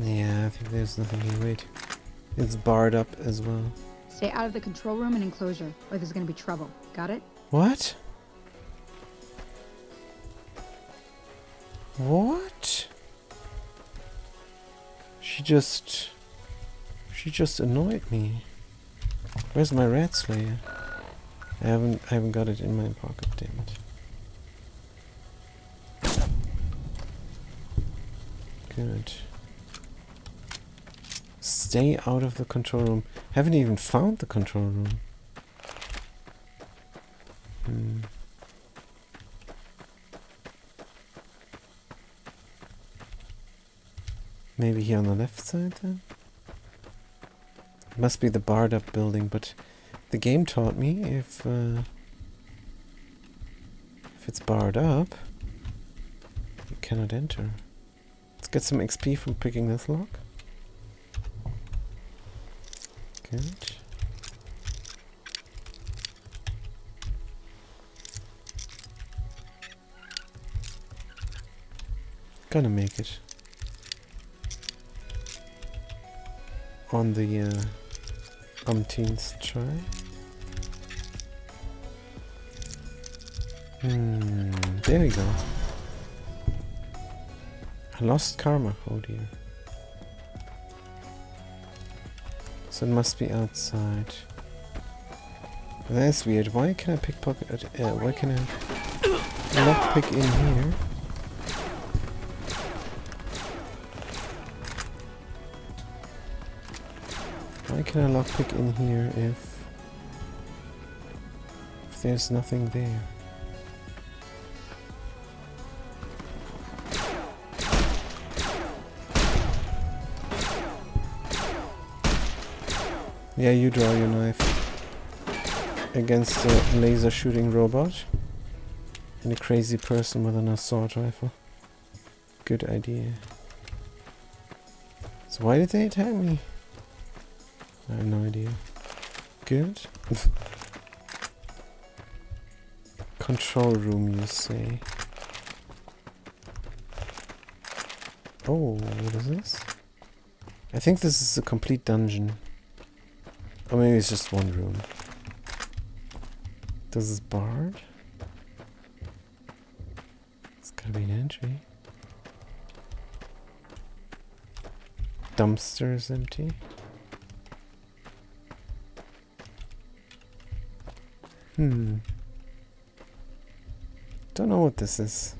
Yeah, I think there's nothing here. Wait. It's barred up as well. Stay out of the control room and enclosure, or there's gonna be trouble. Got it? What? What? She just... She just annoyed me. Where's my rat slayer? I haven't I haven't got it in my pocket, damn it. Good. Stay out of the control room. Haven't even found the control room. Hmm. Maybe here on the left side then? Must be the barred up building, but the game taught me if uh, if it's barred up, you cannot enter. Let's get some XP from picking this lock. Good. Gonna make it. On the uh, umpteenth try. Hmm, there we go. I lost karma, oh dear. So it must be outside. That's weird. Why can I pickpocket? Uh, why can I lockpick in here? Why can I lockpick in here if if there's nothing there? Yeah, you draw your knife against a laser shooting robot and a crazy person with an assault rifle. Good idea. So why did they attack me? I have no idea. Good. <laughs> Control room, you say? Oh, what is this? I think this is a complete dungeon. Or maybe it's just one room. This is barred? It's gotta be an entry. Dumpster is empty. Hmm. Don't know what this is.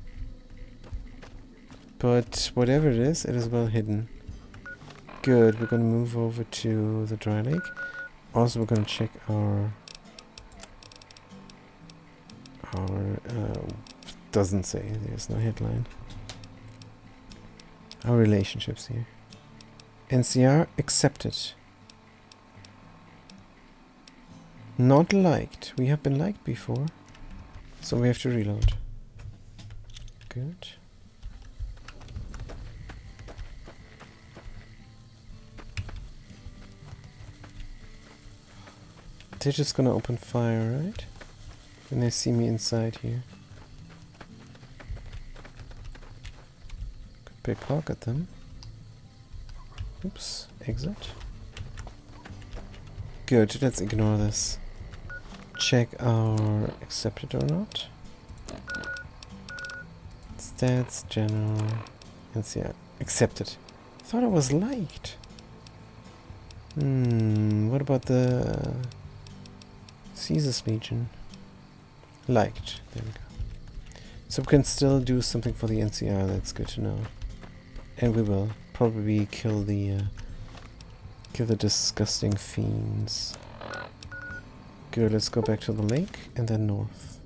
But whatever it is, it is well hidden. Good, we're gonna move over to the dry lake. Also, we're gonna check our our uh, doesn't say there's no headline. Our relationships here. NCR accepted. Not liked. We have been liked before. So we have to reload. Good. They're just gonna open fire, right? When they see me inside here. Could pickpocket them. Oops, exit. Good, let's ignore this. Check our accepted or not. Stats, general, Let's see, accepted. Thought it was liked. Hmm, what about the Caesar's Legion? Liked. There we go. So we can still do something for the NCR, that's good to know. And we will probably kill the uh, kill the disgusting fiends. Good, let's go back to the lake and then north.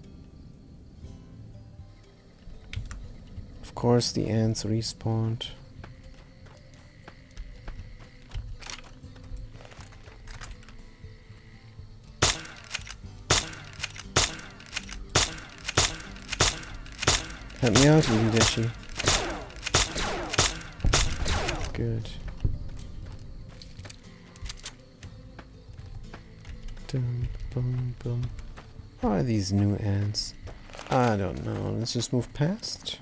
Of course the ants respawned. Good. Dum. What are these new ants? I don't know. Let's just move past.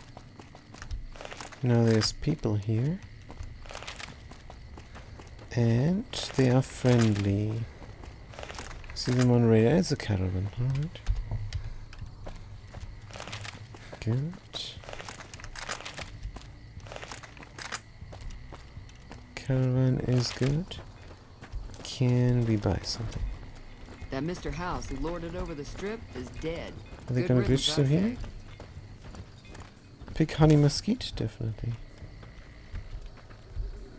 Now there's people here. And they are friendly. See them on radar. It's a caravan, alright. Good. Caravan is good. Can we buy something? That Mr. House who lorded over the strip is dead. Are they Good gonna riddance, glitch through here? Pick honey mesquite, definitely.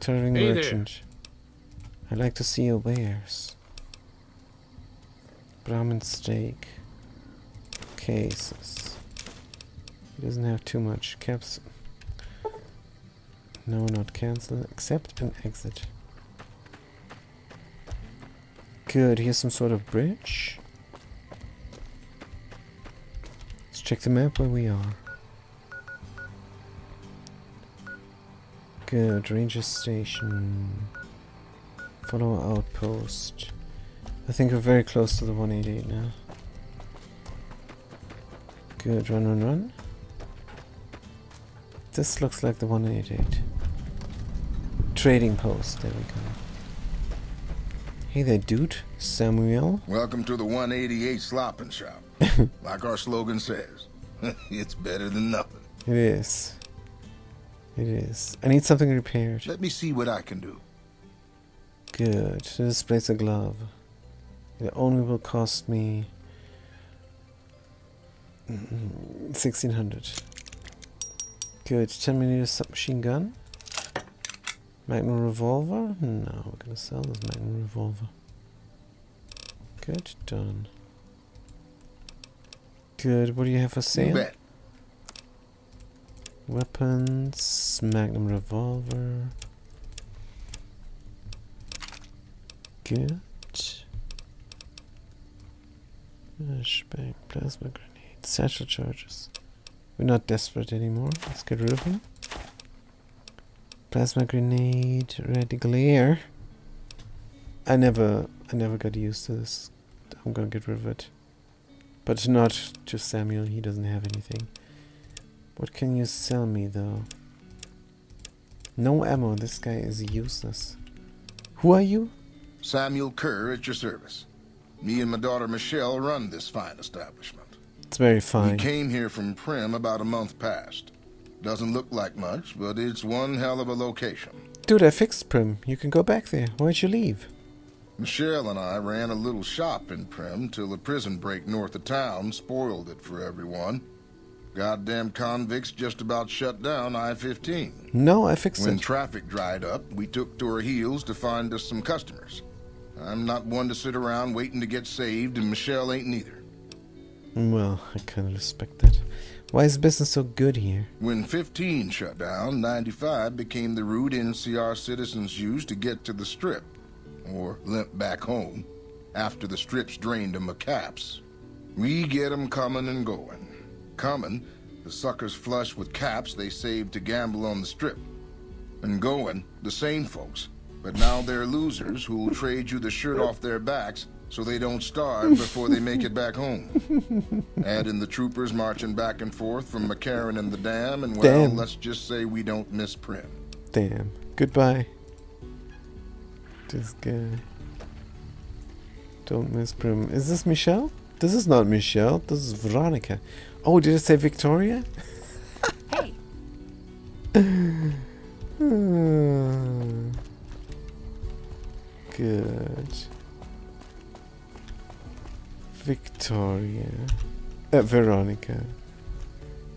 Touring Hey there. merchant. I'd like to see your wares. Brahmin steak. cases. He doesn't have too much caps. No, not cancel. Accept and exit. Good, here's some sort of bridge. Let's check the map where we are. Good, ranger station. Follow outpost. I think we're very close to the 188 now. Good, run, run, run. This looks like the 188. Trading post, there we go. Hey there, dude. Samuel. Welcome to the 188 Slop-N-Shop. <laughs> like our slogan says, <laughs> it's better than nothing. It is. It is. I need something repaired. Let me see what I can do. Good. Displacer glove. It only will cost me... Mm, mm, 1600. Good. 10 millimeter submachine gun. Magnum revolver? No, we're gonna sell this Magnum revolver. Good, done. Good, what do you have for sale? Weapons, Magnum revolver. Good. Flashbang, plasma grenade, satchel charges. We're not desperate anymore. Let's get rid of them. Plasma grenade, red glare. I never, I never got used to this. I'm gonna get rid of it. But not to Samuel, he doesn't have anything. What can you sell me though? No ammo, this guy is useless. Who are you? Samuel Kerr at your service. Me and my daughter Michelle run this fine establishment. It's very fine. We came here from Primm about a month past. Doesn't look like much, but it's one hell of a location. Dude, I fixed Primm. You can go back there. Why'd you leave? Michelle and I ran a little shop in Primm till a prison break north of town spoiled it for everyone. Goddamn convicts just about shut down I-15. No, I fixed when it. When traffic dried up, we took to our heels to find us some customers. I'm not one to sit around waiting to get saved, and Michelle ain't neither. Well, I kind of respect that. Why is business so good here? When 15 shut down, 95 became the route NCR citizens used to get to the Strip, or limp back home, after the Strip's drained them of caps. We get 'em coming and going. Coming, the suckers flush with caps they saved to gamble on the Strip. And going, the same folks, but now they're losers who'll trade you the shirt off their backs so they don't starve before they make it back home. <laughs> Add in the troopers marching back and forth from McCarran and the dam, and well, Damn. let's just say we don't miss Primm. Damn. Goodbye. This guy. Don't miss Primm. Is this Michelle? This is not Michelle. This is Veronica. Oh, did it say Victoria? hey. <laughs> Good. Victoria. Uh, Veronica.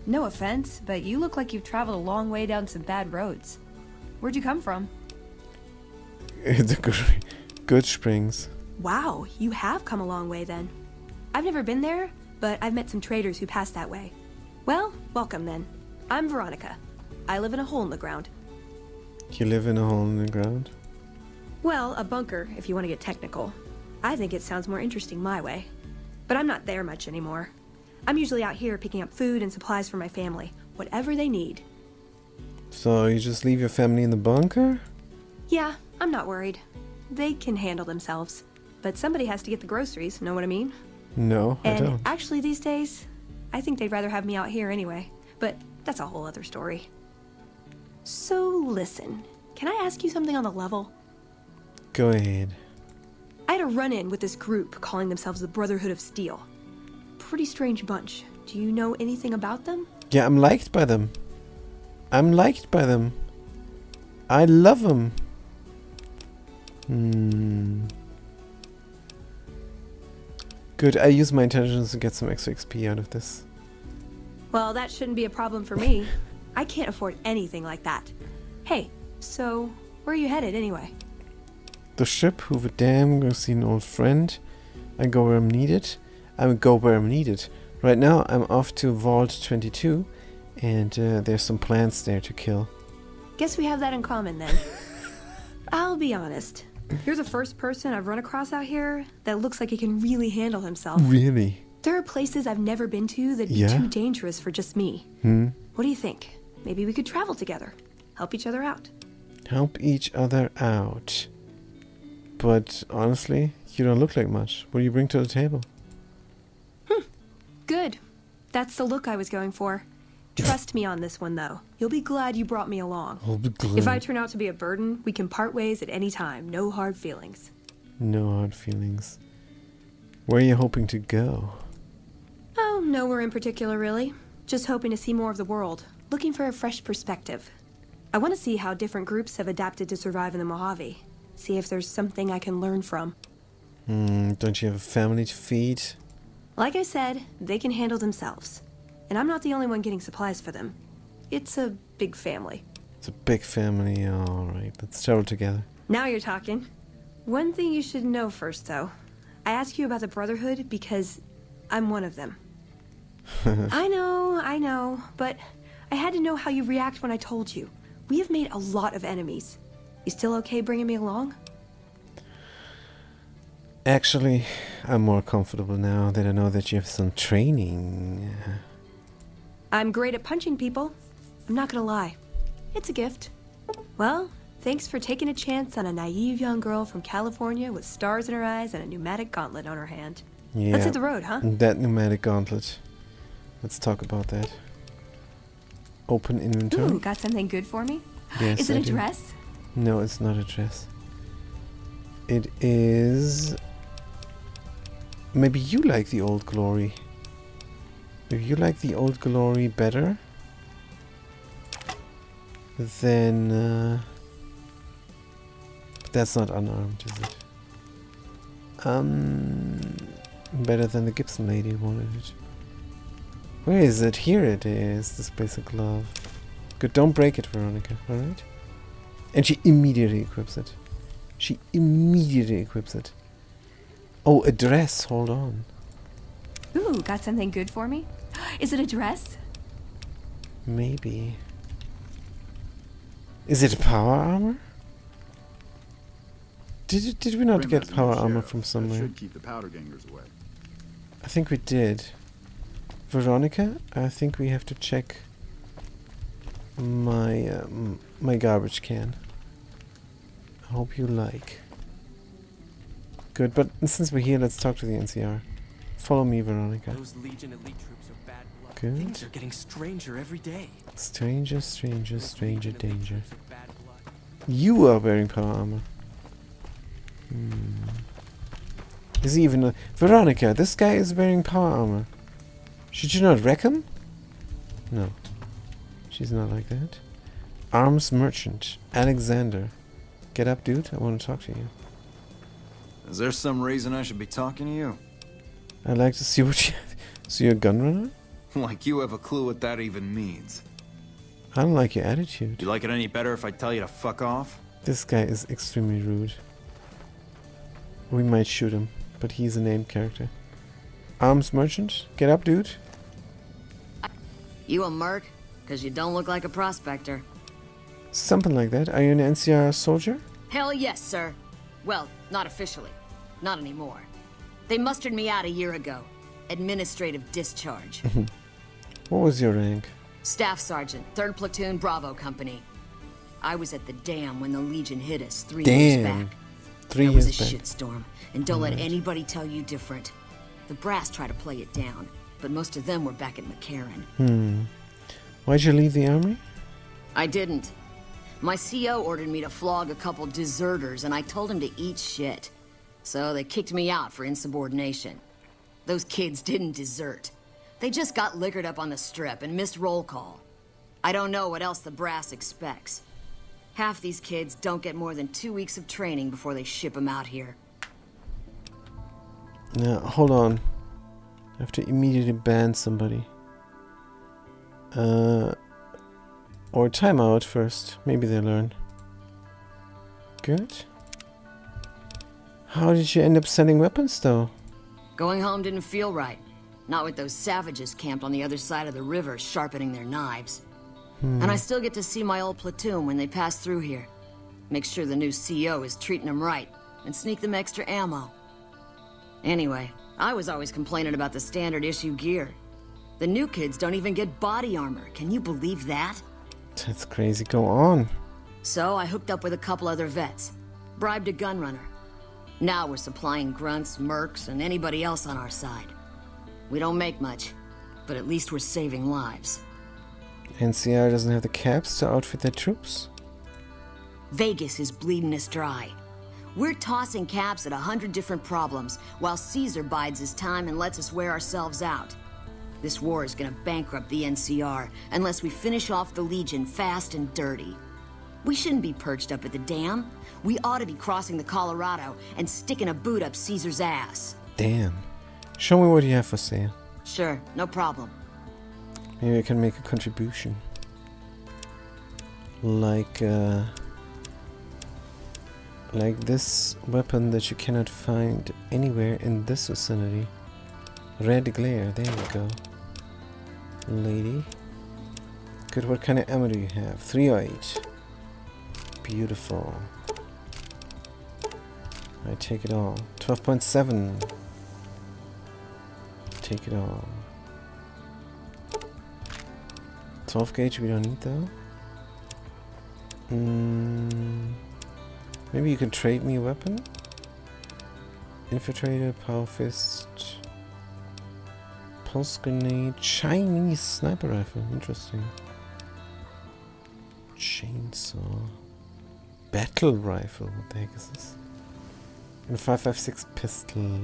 No offense, but you look like you've traveled a long way down some bad roads. Where'd you come from? <laughs> the good, good Springs. Wow, you have come a long way then. I've never been there, but I've met some traders who pass that way. Well, welcome then. I'm Veronica. I live in a hole in the ground. You live in a hole in the ground? Well, a bunker, if you want to get technical. I think it sounds more interesting my way. But I'm not there much anymore. I'm usually out here picking up food and supplies for my family, whatever they need. So you just leave your family in the bunker? Yeah, I'm not worried. They can handle themselves. But somebody has to get the groceries, know what I mean? No, I don't. actually, these days, I think they'd rather have me out here anyway. But that's a whole other story. So, listen, can I ask you something on the level? Go ahead. I had a run in with this group calling themselves the Brotherhood of Steel. Pretty strange bunch. Do you know anything about them? Yeah, I'm liked by them. I'm liked by them. I love them. Hmm. Good, I use my intelligence to get some extra XP out of this. Well, that shouldn't be a problem for me. <laughs> I can't afford anything like that. Hey, so where are you headed anyway? The ship, Hoover Dam, go see an old friend. I go where I'm needed. I go where I'm needed. Right now, I'm off to Vault 22, and uh, there's some plants there to kill. Guess we have that in common then. <laughs> I'll be honest. You're the first person I've run across out here that looks like he can really handle himself. Really? There are places I've never been to that'd be Yeah? too dangerous for just me. Hmm? What do you think? Maybe we could travel together, help each other out. Help each other out. But honestly, you don't look like much. What do you bring to the table? Hmm. Good. That's the look I was going for. Trust me on this one, though. You'll be glad you brought me along. I'll be glad. If I turn out to be a burden, we can part ways at any time. No hard feelings. No hard feelings. Where are you hoping to go? Oh, nowhere in particular, really. Just hoping to see more of the world. Looking for a fresh perspective. I want to see how different groups have adapted to survive in the Mojave. See if there's something I can learn from. Hmm, don't you have a family to feed? Like I said, they can handle themselves. And I'm not the only one getting supplies for them. It's a big family. It's a big family. Alright, let's travel together. Now you're talking. One thing you should know first, though. I ask you about the Brotherhood because I'm one of them. <laughs> I know, I know, but I had to know how you react when I told you. We have made a lot of enemies. You still okay bringing me along? Actually, I'm more comfortable now that I know that you have some training. I'm great at punching people. I'm not gonna lie. It's a gift. Well, thanks for taking a chance on a naive young girl from California with stars in her eyes and a pneumatic gauntlet on her hand. Yeah. Let's hit the road, huh? That pneumatic gauntlet. Let's talk about that. Open inventory. Ooh, got something good for me? Yes, Is it I a do. dress? No, it's not a dress. It is. Maybe you like the old glory. If you like the old glory better, then. Uh, that's not unarmed, is it? Um. Better than the Gibson lady wanted it. Where is it? Here it is. This basic glove. Good, don't break it, Veronica, alright? And she immediately equips it. She immediately equips it. Oh, a dress. Hold on. Ooh, got something good for me? <gasps> Is it a dress? Maybe. Is it power armor? Did did we not Grim get has a new power armor from somewhere? should keep the powder gangers away. I think we did. Veronica, I think we have to check my um, my garbage can. I hope you like. Good, but since we're here, let's talk to the NCR. Follow me, Veronica. Those Legion elite troops are bad blood. Good. Things are getting stranger every day. Stranger, stranger, stranger danger. You are wearing power armor. Hmm. Is he even a Veronica? This guy is wearing power armor. Should you not wreck him? No. She's not like that. Arms merchant. Alexander. Get up, dude. I want to talk to you. Is there some reason I should be talking to you? I'd like to see what you have. <laughs> So you're a gunrunner? <laughs> Like you have a clue what that even means. I don't like your attitude. Do you like it any better if I tell you to fuck off? This guy is extremely rude. We might shoot him, but he's a named character. Arms merchant? Get up, dude. You a merc? Because you don't look like a prospector. Something like that. Are you an NCR soldier? Hell yes, sir. Well, not officially. Not anymore. They mustered me out a year ago. Administrative discharge. what was your rank? Staff Sergeant, 3rd Platoon Bravo Company. I was at the dam when the Legion hit us three years Damn. back. Three There was a shitstorm, and don't let anybody tell you different. The brass try to play it down, but most of them were back at McCarran. Hmm. Why'd you leave the army? I didn't. My CO ordered me to flog a couple deserters, and I told him to eat shit. So they kicked me out for insubordination. Those kids didn't desert. They just got liquored up on the strip and missed roll call. I don't know what else the brass expects. Half these kids don't get more than two weeks of training before they ship them out here. Now, hold on. I have to immediately ban somebody. Uh, or timeout first. Maybe they learn. Good. How did you end up selling weapons, though? Going home didn't feel right. Not with those savages camped on the other side of the river sharpening their knives. Hmm. And I still get to see my old platoon when they pass through here. Make sure the new CO is treating them right, and sneak them extra ammo. Anyway, I was always complaining about the standard issue gear. The new kids don't even get body armor. Can you believe that? That's crazy. Go on. So I hooked up with a couple other vets, bribed a gunrunner. Now we're supplying grunts, mercs, and anybody else on our side. We don't make much, but at least we're saving lives. NCR doesn't have the caps to outfit their troops. Vegas is bleeding us dry. We're tossing caps at a hundred different problems, while Caesar bides his time and lets us wear ourselves out. This war is gonna bankrupt the NCR unless we finish off the Legion fast and dirty. We shouldn't be perched up at the dam. We ought to be crossing the Colorado and sticking a boot up Caesar's ass. Damn. Show me what you have for sale. Sure, no problem. Maybe I can make a contribution. Like, uh, like this weapon that you cannot find anywhere in this vicinity. Red glare, there you go. Lady. Good, what kind of ammo do you have? 308. Beautiful. I take it all. 12.7. Take it all. 12 gauge we don't need though. Mm, maybe you can trade me a weapon? Infiltrator, power fist, pulse grenade, Chinese sniper rifle. Interesting. Chainsaw. Battle rifle. What the heck is this? And a 556 pistol.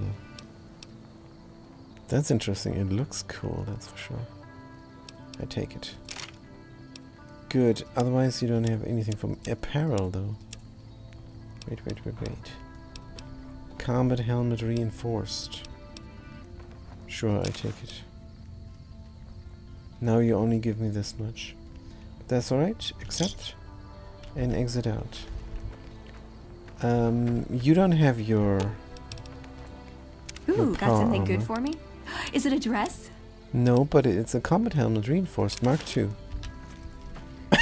That's interesting. It looks cool, that's for sure. I take it. Good. Otherwise, you don't have anything from apparel, though. Wait, wait, wait, wait. Combat helmet reinforced. Sure, I take it. Now you only give me this much. That's alright. Accept. And exit out. Um, you don't have your... Ooh, got something armor. good for me? Is it a dress? No, but it's a combat helmet reinforced Mark II. <laughs>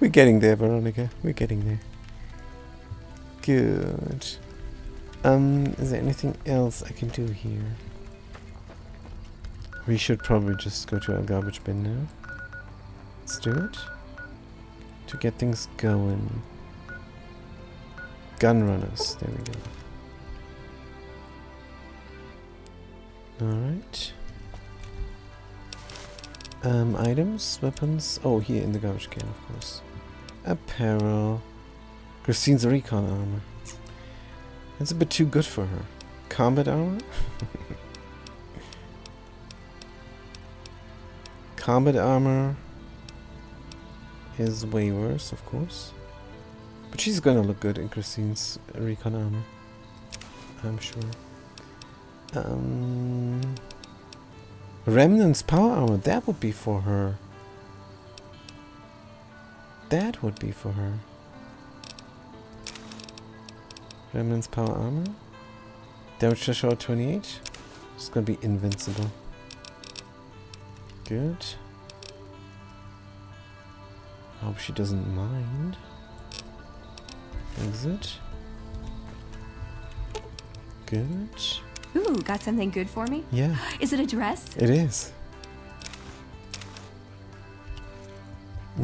We're getting there, Veronica. We're getting there. Good. Um, is there anything else I can do here? We should probably just go to our garbage bin now. Let's do it. To get things going. Gun runners. There we go. Alright. Um, items, weapons. Oh, here in the garbage can, of course. Apparel. Christine's recon armor. That's a bit too good for her. Combat armor? <laughs> Combat armor is way worse, of course. But she's gonna look good in Christine's recon armor. I'm sure. Um, Remnant's power armor, that would be for her. That would be for her. Remnant's power armor. Damage threshold 28. It's gonna be invincible. Good. Hope she doesn't mind. Exit. Good. Ooh, got something good for me? Yeah. Is it a dress? It is.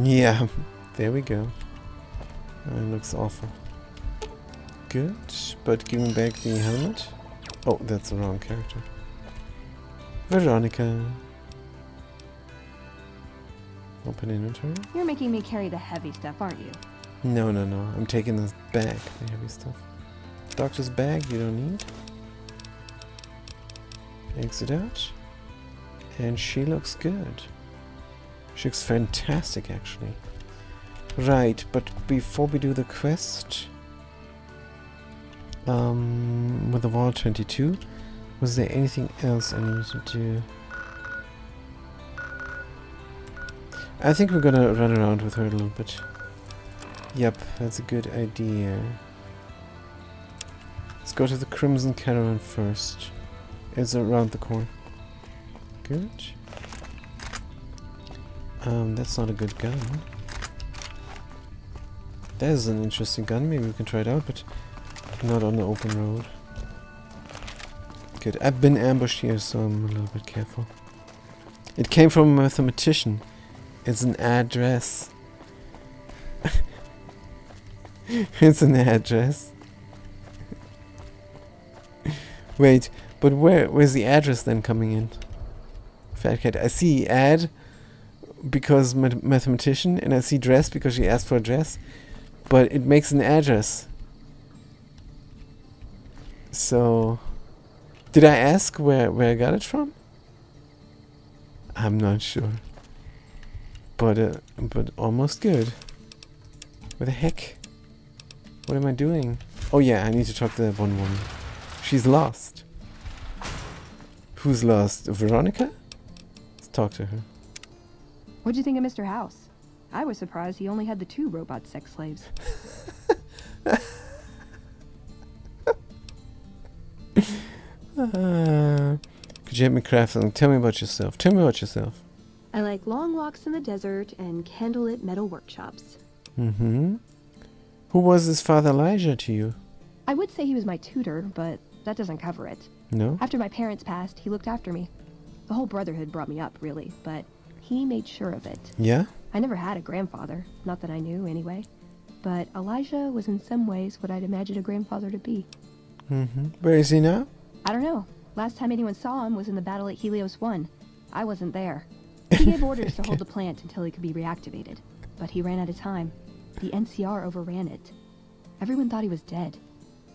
Yeah, <laughs> there we go. It looks awful. Good, but give me back the helmet. Oh, that's the wrong character. Veronica. Open inventory. You're making me carry the heavy stuff, aren't you? No, no, no. I'm taking this bag, the heavy stuff. Doctor's bag, you don't need. Exit out. And she looks good. She looks fantastic, actually. Right, but before we do the quest, um, with the Vault 22, was there anything else I needed to do? I think we're gonna run around with her a little bit. Yep, that's a good idea. Let's go to the Crimson Caravan first. It's around the corner. Good. Um, that's not a good gun. That is an interesting gun. Maybe we can try it out, but not on the open road. Good. I've been ambushed here, so I'm a little bit careful. It came from a mathematician. It's an address. <laughs> it's an address. <laughs> Wait, but where where's the address then coming in? Fat cat. I see ad because math mathematician, and I see dress because she asked for a dress, but it makes an address. So, did I ask where where I got it from? I'm not sure. But uh, but almost good. What the heck? What am I doing? Oh yeah, I need to talk to that one woman. She's lost. Who's lost? Veronica? Let's talk to her. What'd you think of Mr. House? I was surprised he only had the two robot sex slaves. <laughs> Uh, <laughs> could you help me craft something? Tell me about yourself. Tell me about yourself. I like long walks in the desert and candlelit metal workshops. Mm-hmm. Who was this Father Elijah to you? I would say he was my tutor, but that doesn't cover it. No? After my parents passed, he looked after me. The whole brotherhood brought me up, really, but he made sure of it. Yeah? I never had a grandfather, not that I knew anyway. But Elijah was in some ways what I'd imagined a grandfather to be. Mm-hmm. Where is he now? I don't know. Last time anyone saw him was in the battle at Helios 1. I wasn't there. <laughs> He gave orders to hold the plant until it could be reactivated. But he ran out of time. The NCR overran it. Everyone thought he was dead.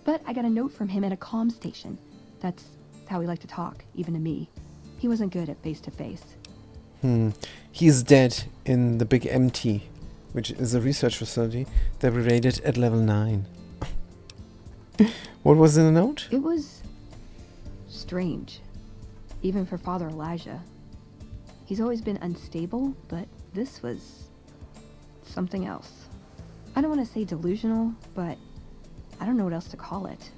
But I got a note from him at a comm station. That's how he liked to talk, even to me. He wasn't good at face-to-face. Hmm. He's dead in the Big MT, which is a research facility that we raided at level 9. What was in the note? It was strange, even for Father Elijah. He's always been unstable, but this was something else. I don't want to say delusional, but I don't know what else to call it.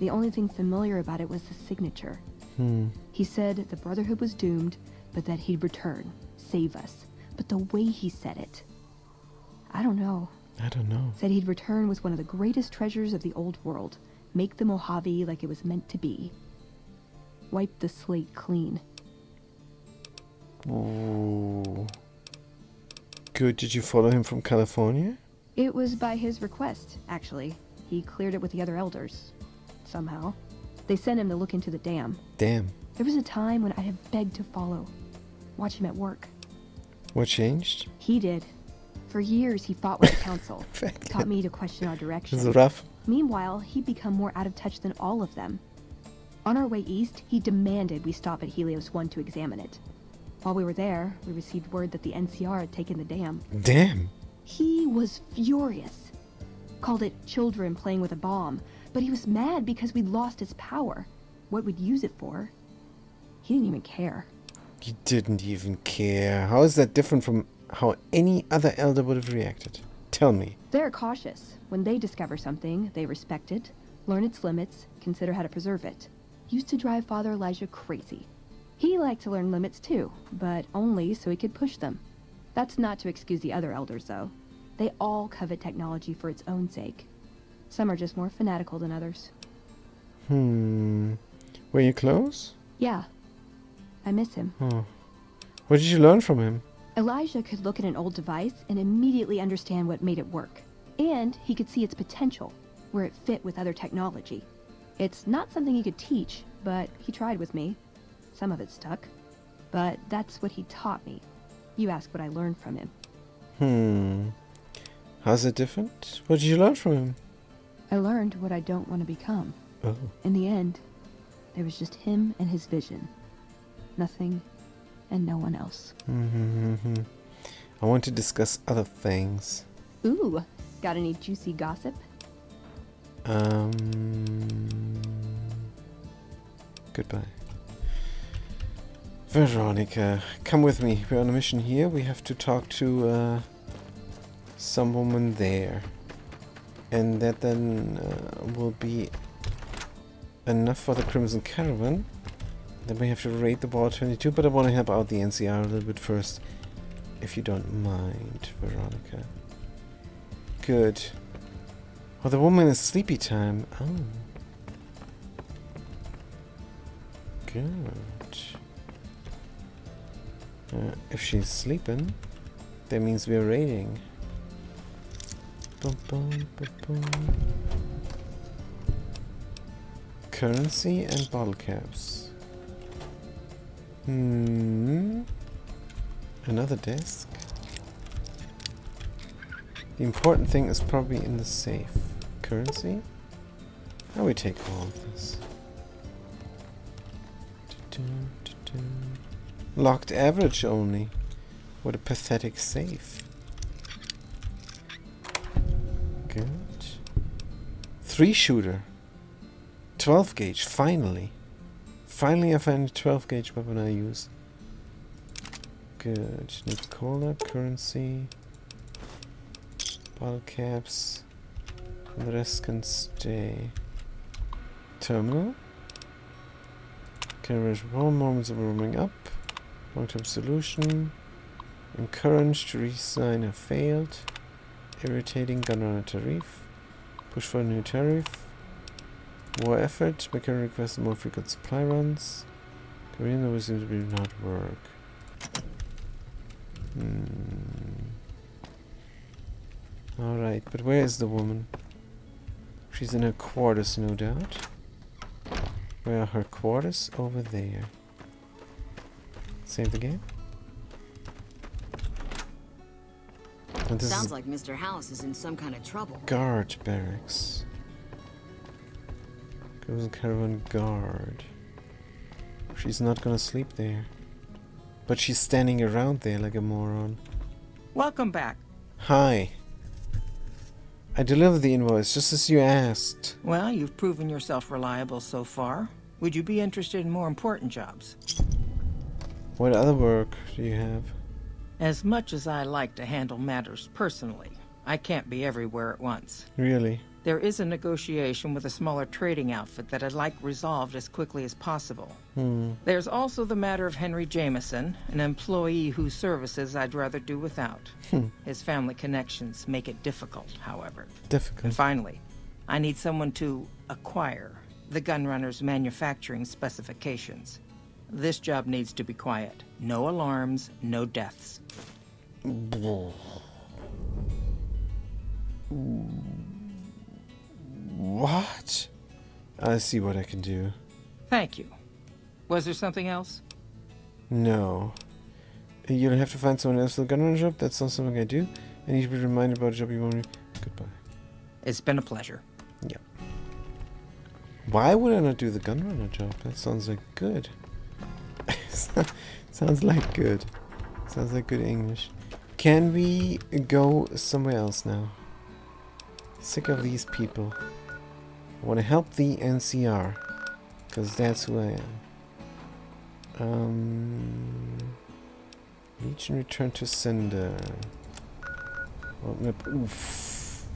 The only thing familiar about it was the signature. Hmm. He said the Brotherhood was doomed, but that he'd return, save us. But the way he said it, I don't know. I don't know. Said he'd return with one of the greatest treasures of the old world, make the Mojave like it was meant to be. Wipe the slate clean. Ooh. Good. Did you follow him from California? It was by his request, actually. He cleared it with the other elders. Somehow. They sent him to look into the dam. Damn. There was a time when I'd have begged to follow. Watch him at work. What changed? He did. For years, he fought with the council. <laughs> taught me to question our direction. This is rough. Meanwhile, he'd become more out of touch than all of them. On our way east, he demanded we stop at Helios 1 to examine it. While we were there, we received word that the NCR had taken the dam. Damn. He was furious. Called it children playing with a bomb, but he was mad because we'd lost its power. What we'd use it for. He didn't even care. He didn't even care. How is that different from how any other elder would have reacted? Tell me. They're cautious. When they discover something, they respect it, learn its limits, consider how to preserve it. Used to drive Father Elijah crazy. He liked to learn limits too, but only so he could push them. That's not to excuse the other elders, though. They all covet technology for its own sake. Some are just more fanatical than others. Hmm. Were you close? Yeah. I miss him. Oh. What did you learn from him? Elijah could look at an old device and immediately understand what made it work. And he could see its potential, where it fit with other technology. It's not something he could teach, but he tried with me. Some of it stuck. But that's what he taught me. You ask what I learned from him. Hmm. How's it different? What did you learn from him? I learned what I don't want to become. Oh. In the end, there was just him and his vision. Nothing and no one else. Mm-hmm. I want to discuss other things. Ooh, got any juicy gossip? Um. Goodbye. Veronica, come with me. We're on a mission here. We have to talk to uh, some woman there. And that then uh, will be enough for the Crimson Caravan. Then we have to raid the Vault 22, but I want to help out the NCR a little bit first. If you don't mind, Veronica. Good. Well, the woman is sleepy time. Oh. Good. Uh, if she's sleeping, that means we're raiding. Bum, bum, bum. Currency and bottle caps. Hmm. Another desk. The important thing is probably in the safe. Currency? How we take all of this? Locked average only. What a pathetic safe. Good. Three shooter. 12 gauge, finally. Finally I find a 12 gauge weapon I use. Good. Nuka-Cola, currency, bottle caps. The rest can stay. Terminal. Can arrange one moments of warming up. Long-term solution. Encourage to resign have failed. Irritating gunrunner tariff. Push for a new tariff. War effort. Make a request more frequent supply runs. Korean always seems to be not work. Hmm. Alright, but where is the woman? She's in her quarters, no doubt. Where are her quarters? Over there. Save the game. This Sounds like Mr. House is in some kind of trouble. guard barracks. Goes caravan guard. She's not gonna sleep there. But she's standing around there like a moron. Welcome back. Hi. I delivered the invoice just as you asked. Well, you've proven yourself reliable so far. Would you be interested in more important jobs? What other work do you have? As much as I like to handle matters personally, I can't be everywhere at once. Really? There is a negotiation with a smaller trading outfit that I'd like resolved as quickly as possible. Hmm. There's also the matter of Henry Jameson, an employee whose services I'd rather do without. Hmm. His family connections make it difficult, however. Difficult. And finally, I need someone to acquire the gunrunner's manufacturing specifications. This job needs to be quiet. No alarms, no deaths. What? I see what I can do. Thank you. Was there something else? No. You don't have to find someone else for the gunrunner job? That's not something I do. I need to be reminded about a job you want to... Goodbye. It's been a pleasure. Yeah. Why would I not do the gunrunner job? That sounds like good. <laughs> sounds like good. Sounds like good English. Can we go somewhere else now? Sick of these people. I want to help the NCR. Because that's who I am. Um, reach and return to sender. Oof.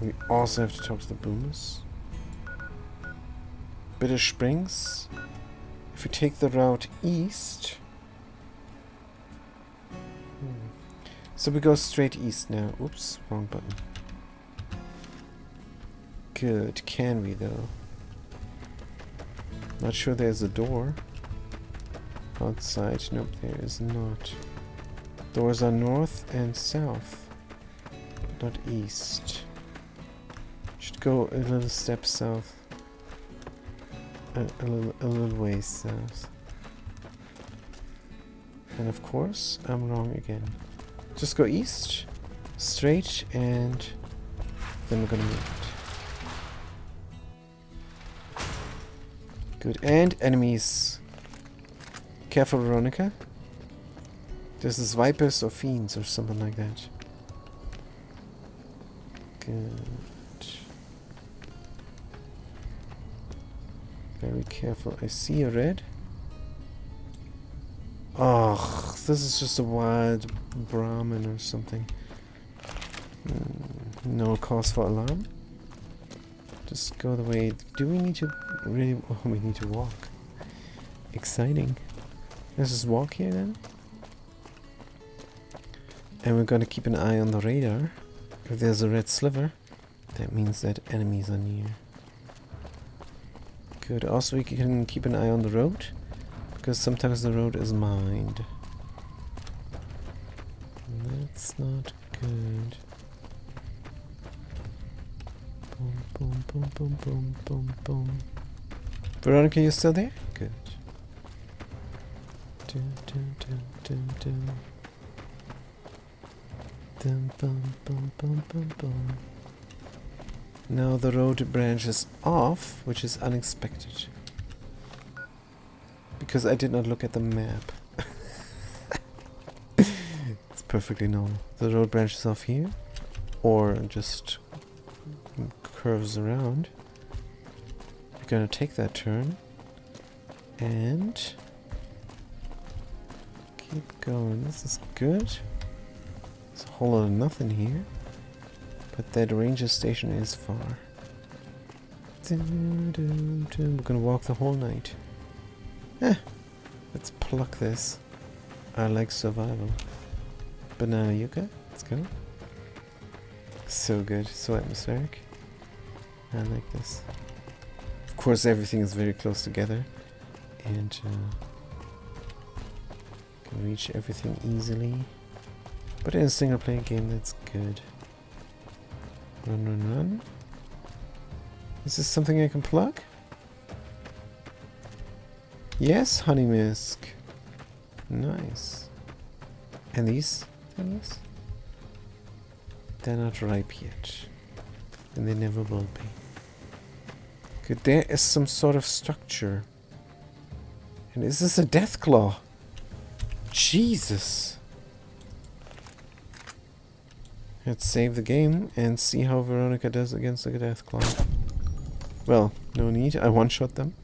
We also have to talk to the boomers. Bitter Springs. If we take the route east. Hmm. So we go straight east now. Oops, wrong button. Good. Can we though? Not sure there's a door. Outside. Nope, there is not. Doors are north and south. Not east. Should go a little step south. A, a little a little ways south. And of course, I'm wrong again. Just go east, straight, and then we're gonna move. Good. And enemies. Careful, Veronica. This is vipers or fiends or something like that. Good. Very careful. I see a red. Oh, this is just a wild Brahmin or something. Mm, no cause for alarm. Just go the way. Do we need to really... <laughs> Oh, we need to walk. Exciting. Let's just walk here then. And we're gonna keep an eye on the radar. If there's a red sliver, that means that enemies are near. Good. Also, we can keep an eye on the road, because sometimes the road is mined. That's not good. Boom, boom, boom, boom, boom, boom, boom. Veronica, you still there? Good. Dun, dun, dun, dun, dun. Dum, bum, bum, bum, bum, bum. Now the road branches off, which is unexpected. Because I did not look at the map. <laughs> it's perfectly normal. The road branches off here, or just curves around. We're gonna take that turn and keep going. This is good. There's a whole lot of nothing here. But that ranger station is far. We're gonna walk the whole night. Eh, let's pluck this. I like survival. Banana yucca, let's go. So good, so atmospheric. I like this. Of course, everything is very close together, and uh, can reach everything easily. But in a single player game, that's good. Run, run, run. Is this something I can plug? Yes, honey mist. Nice. And these things? They're not ripe yet. And they never will be. Good, there is some sort of structure. And is this a death claw? Jesus. Let's save the game and see how Veronica does against the Death Claw. Well, no need. I one-shot them.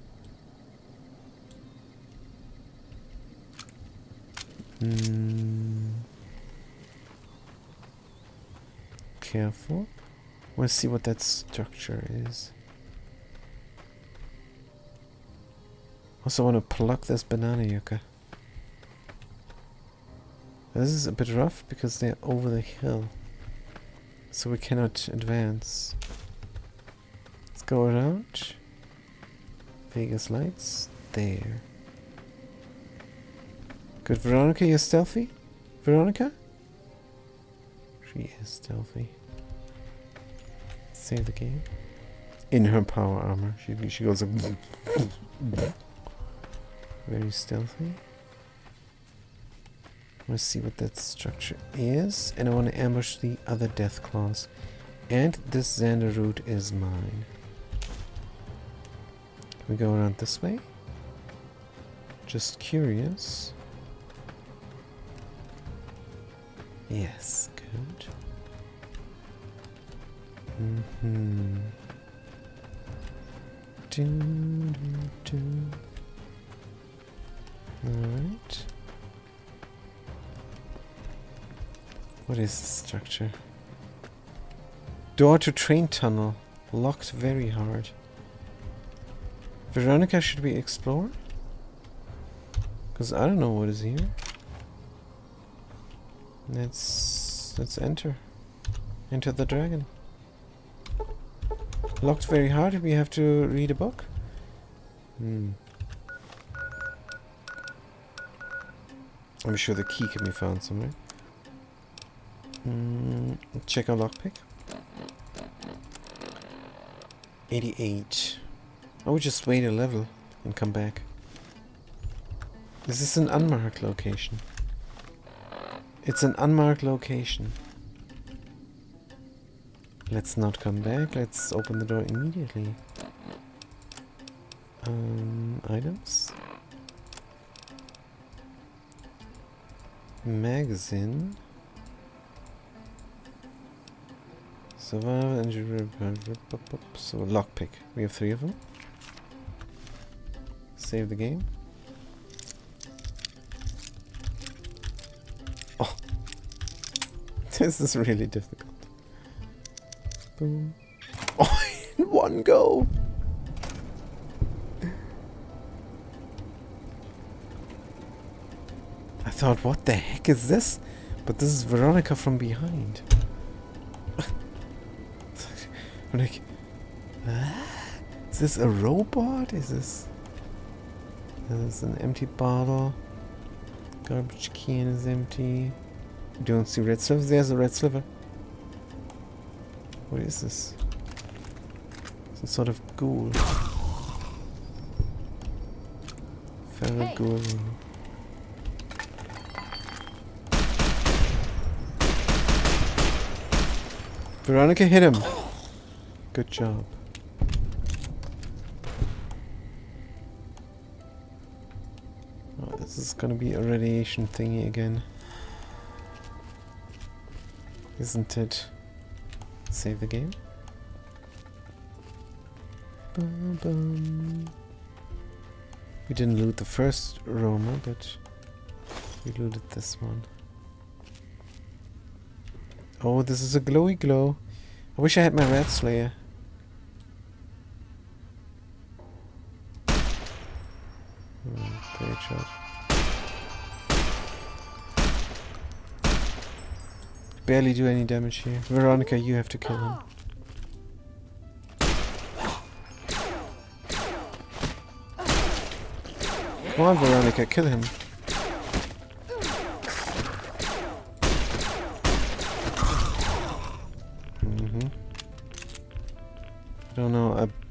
Mm. Careful. Let's see what that structure is. Also want to pluck this banana yucca. This is a bit rough because they're over the hill. So we cannot advance. Let's go around. Vegas lights. There. Good. Veronica, you're stealthy? Veronica? She is stealthy. Save the game. In her power armor. She, she goes like... Very stealthy. Let's see what that structure is. And I want to ambush the other death claws. And this Xander root is mine. Can we go around this way? Just curious. Yes, good. Mm-hmm. Do, do, do. Alright. What is the structure? Door to train tunnel. Locked very hard. Veronica, should we explore? Because I don't know what is here. Let's let's enter. Enter the dragon. Locked very hard. We have to read a book. Hmm. I'm sure the key can be found somewhere. Mm, check our lockpick. 88. I would just wait a level and come back. This is an unmarked location? It's an unmarked location. Let's not come back. Let's open the door immediately. Um, items. Magazine. Survival injury. So lockpick. We have three of them. Save the game. Oh, <laughs> this is really difficult. Boom. <laughs> Oh, in one go. Thought, what the heck is this? But this is Veronica from behind. <laughs> I'm like, ah, is this a robot? Is this... There's an empty bottle. Garbage can is empty. You don't see red sliver? There's a red sliver. What is this? Some sort of ghoul. Feral hey. ghoul. Veronica hit him. Good job. Oh, this is gonna be a radiation thingy again. Isn't it? Save the game. Bum, bum. We didn't loot the first Roma, but we looted this one. Oh, this is a glowy glow. I wish I had my Rat Slayer. Oh, great shot. Barely do any damage here. Veronica, you have to kill him. Come on, Veronica, kill him.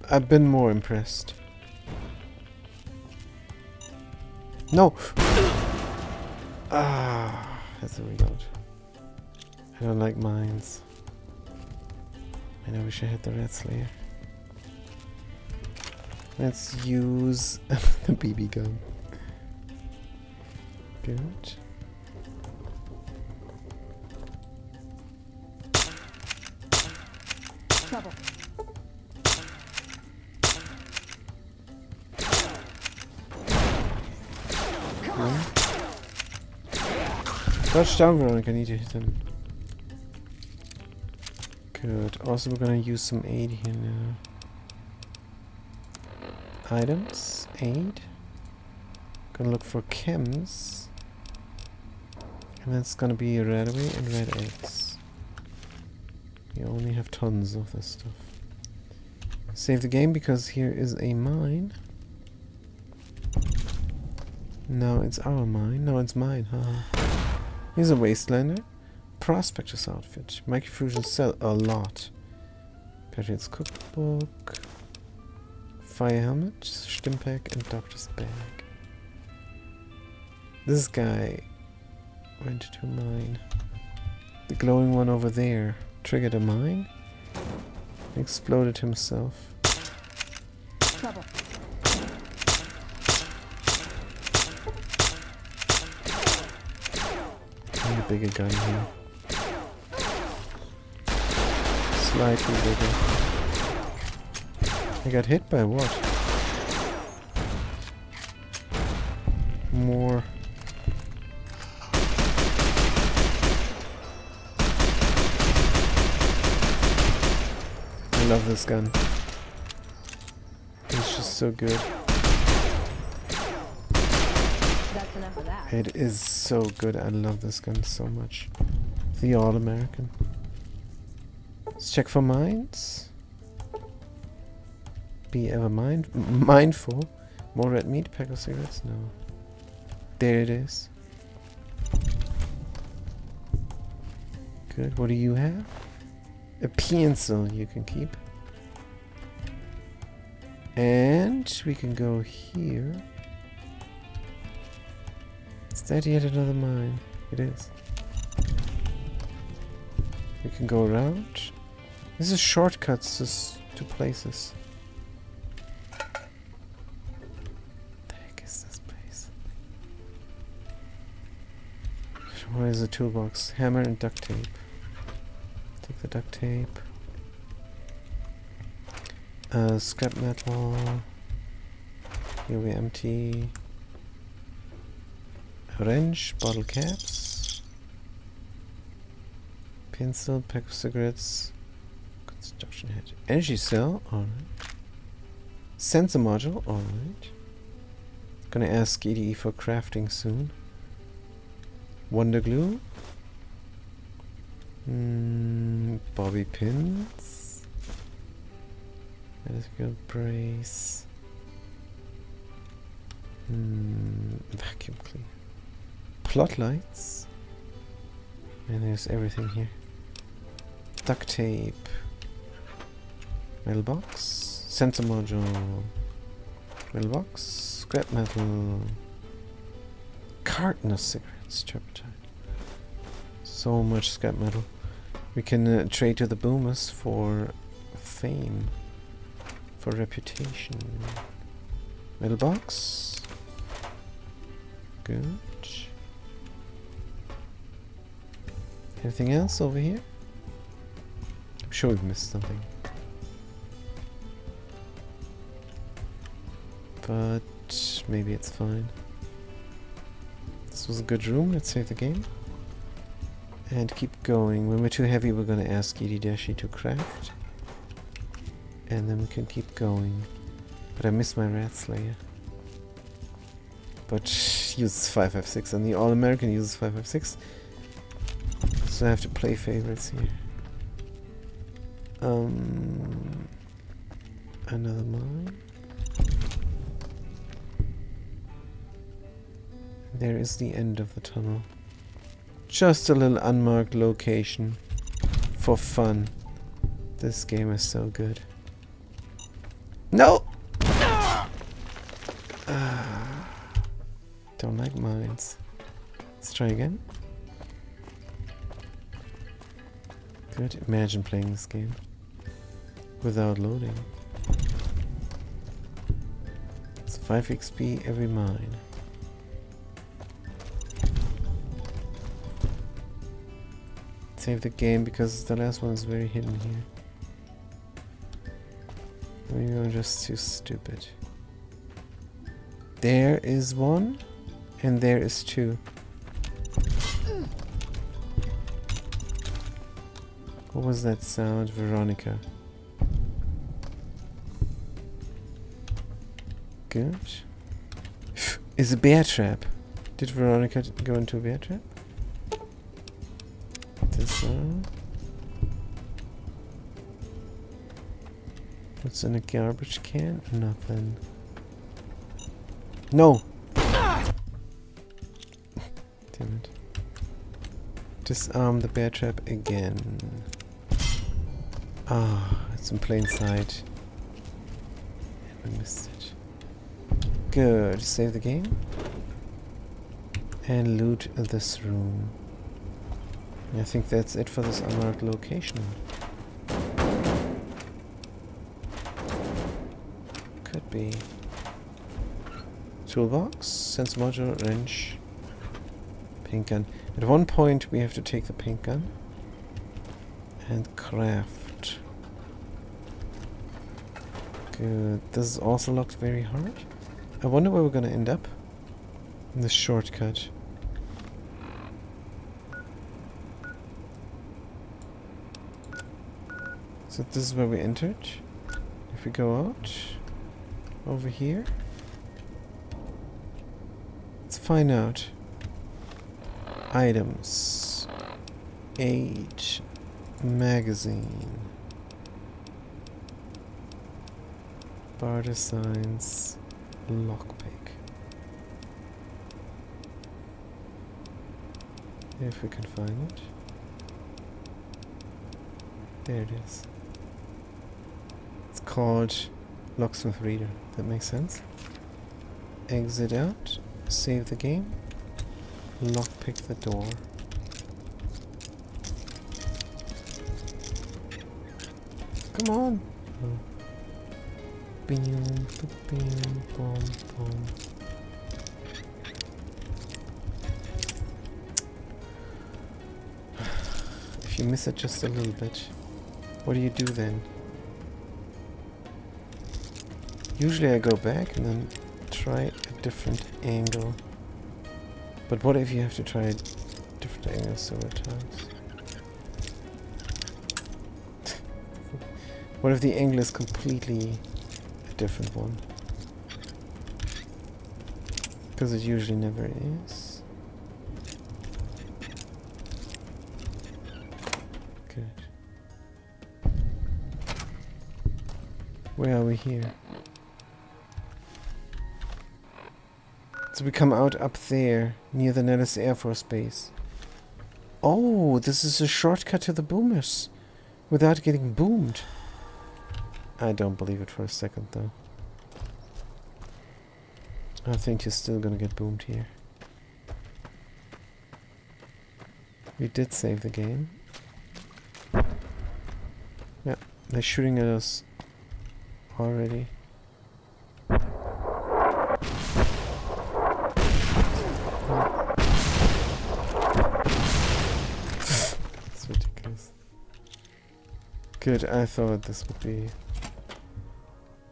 I've, been more impressed. No! Ah, that's a reload. I don't like mines. And I wish I had the Rat Slayer. Let's use <laughs> the BB gun. Good. Touchdown, Veronica. I need to hit him. Good. Also, we're gonna use some aid here now. Items. Aid. Gonna look for chems. And that's gonna be RadAway and Rad-X. You only have tons of this stuff. Save the game because here is a mine. No, it's our mine. No, it's mine. Haha. Here's a wastelander. Prospector's outfit. Microfusion cell a lot. Patriot's cookbook. Fire helmet, Stimpack, and Doctor's bag. This guy Went to mine. The glowing one over there triggered a mine? Exploded himself. Trouble. A bigger gun here. Slightly bigger. I got hit by what? More I love this gun. It's just so good. It is so good. I love this gun so much. The All-American. Let's check for mines. Be ever mind mindful. More red meat, pack of cigarettes? No. There it is. Good. What do you have? a pencil you can keep. And we can go here. Is that yet another mine? It is. We can go around. This is shortcuts to places. the heck is this place? What is the toolbox? Hammer and duct tape. Take the duct tape. Uh, scrap metal. Here we empty. Wrench, bottle caps. Pencil, pack of cigarettes. Construction head. Energy cell, alright. Sensor module, alright. Gonna ask ED-E for crafting soon. Wonder glue. Mm, bobby pins. Medical brace. Mm, vacuum cleaner. Plot lights. And there's everything here. Duct tape. Mailbox. Sensor module. Mailbox. Scrap metal. Carton of cigarettes. Turpentine. So much scrap metal. We can uh, trade to the boomers for fame. For reputation. Mailbox. Good. Anything else over here? I'm sure we've missed something. But maybe it's fine. This was a good room. Let's save the game. And keep going. When we're too heavy, we're going to ask Edie Dashi to craft. And then we can keep going. But I miss my Rat Slayer. But uses 556 and the All-American uses 556. So I have to play favorites here. Um, another mine. There is the end of the tunnel. Just a little unmarked location. For fun. This game is so good. No! Ah. Don't like mines. Let's try again. Good. Imagine playing this game without loading. It's 5 XP every mine. Save the game because the last one is very hidden here. Maybe I'm just too stupid. There is one, and there is two. What was that sound, Veronica? Good. <sighs> Is a bear trap. Did Veronica go into a bear trap? This one. What's in a garbage can? Nothing. No! <laughs> Damn it. Disarm um, the bear trap again. Ah, it's in plain sight. We missed it. Good. Save the game. And loot this room. I think that's it for this unmarked location. Could be. Toolbox, sense module, wrench, paint gun. At one point we have to take the paint gun and craft. Good. This is also locked very hard. I wonder where we're gonna end up. In this shortcut. So this is where we entered. If we go out over here, let's find out items, age, magazine, barter signs, lockpick. If we can find it. There it is. It's called Locksmith Reader. That makes sense. Exit out. Save the game. Lockpick the door. Come on. Oh. If you miss it just a little bit, what do you do then? Usually I go back and then try a different angle. But what if you have to try different angles several times? <laughs> what if the angle is completely a different one. Because it usually never is. Good. Where are we here? So we come out up there, near the Nellis Air Force Base. Oh, this is a shortcut to the boomers, without getting boomed. I don't believe it for a second, though. I think you're still gonna get boomed here. We did save the game. Yeah, they're shooting at us already. <laughs> Good, I thought this would be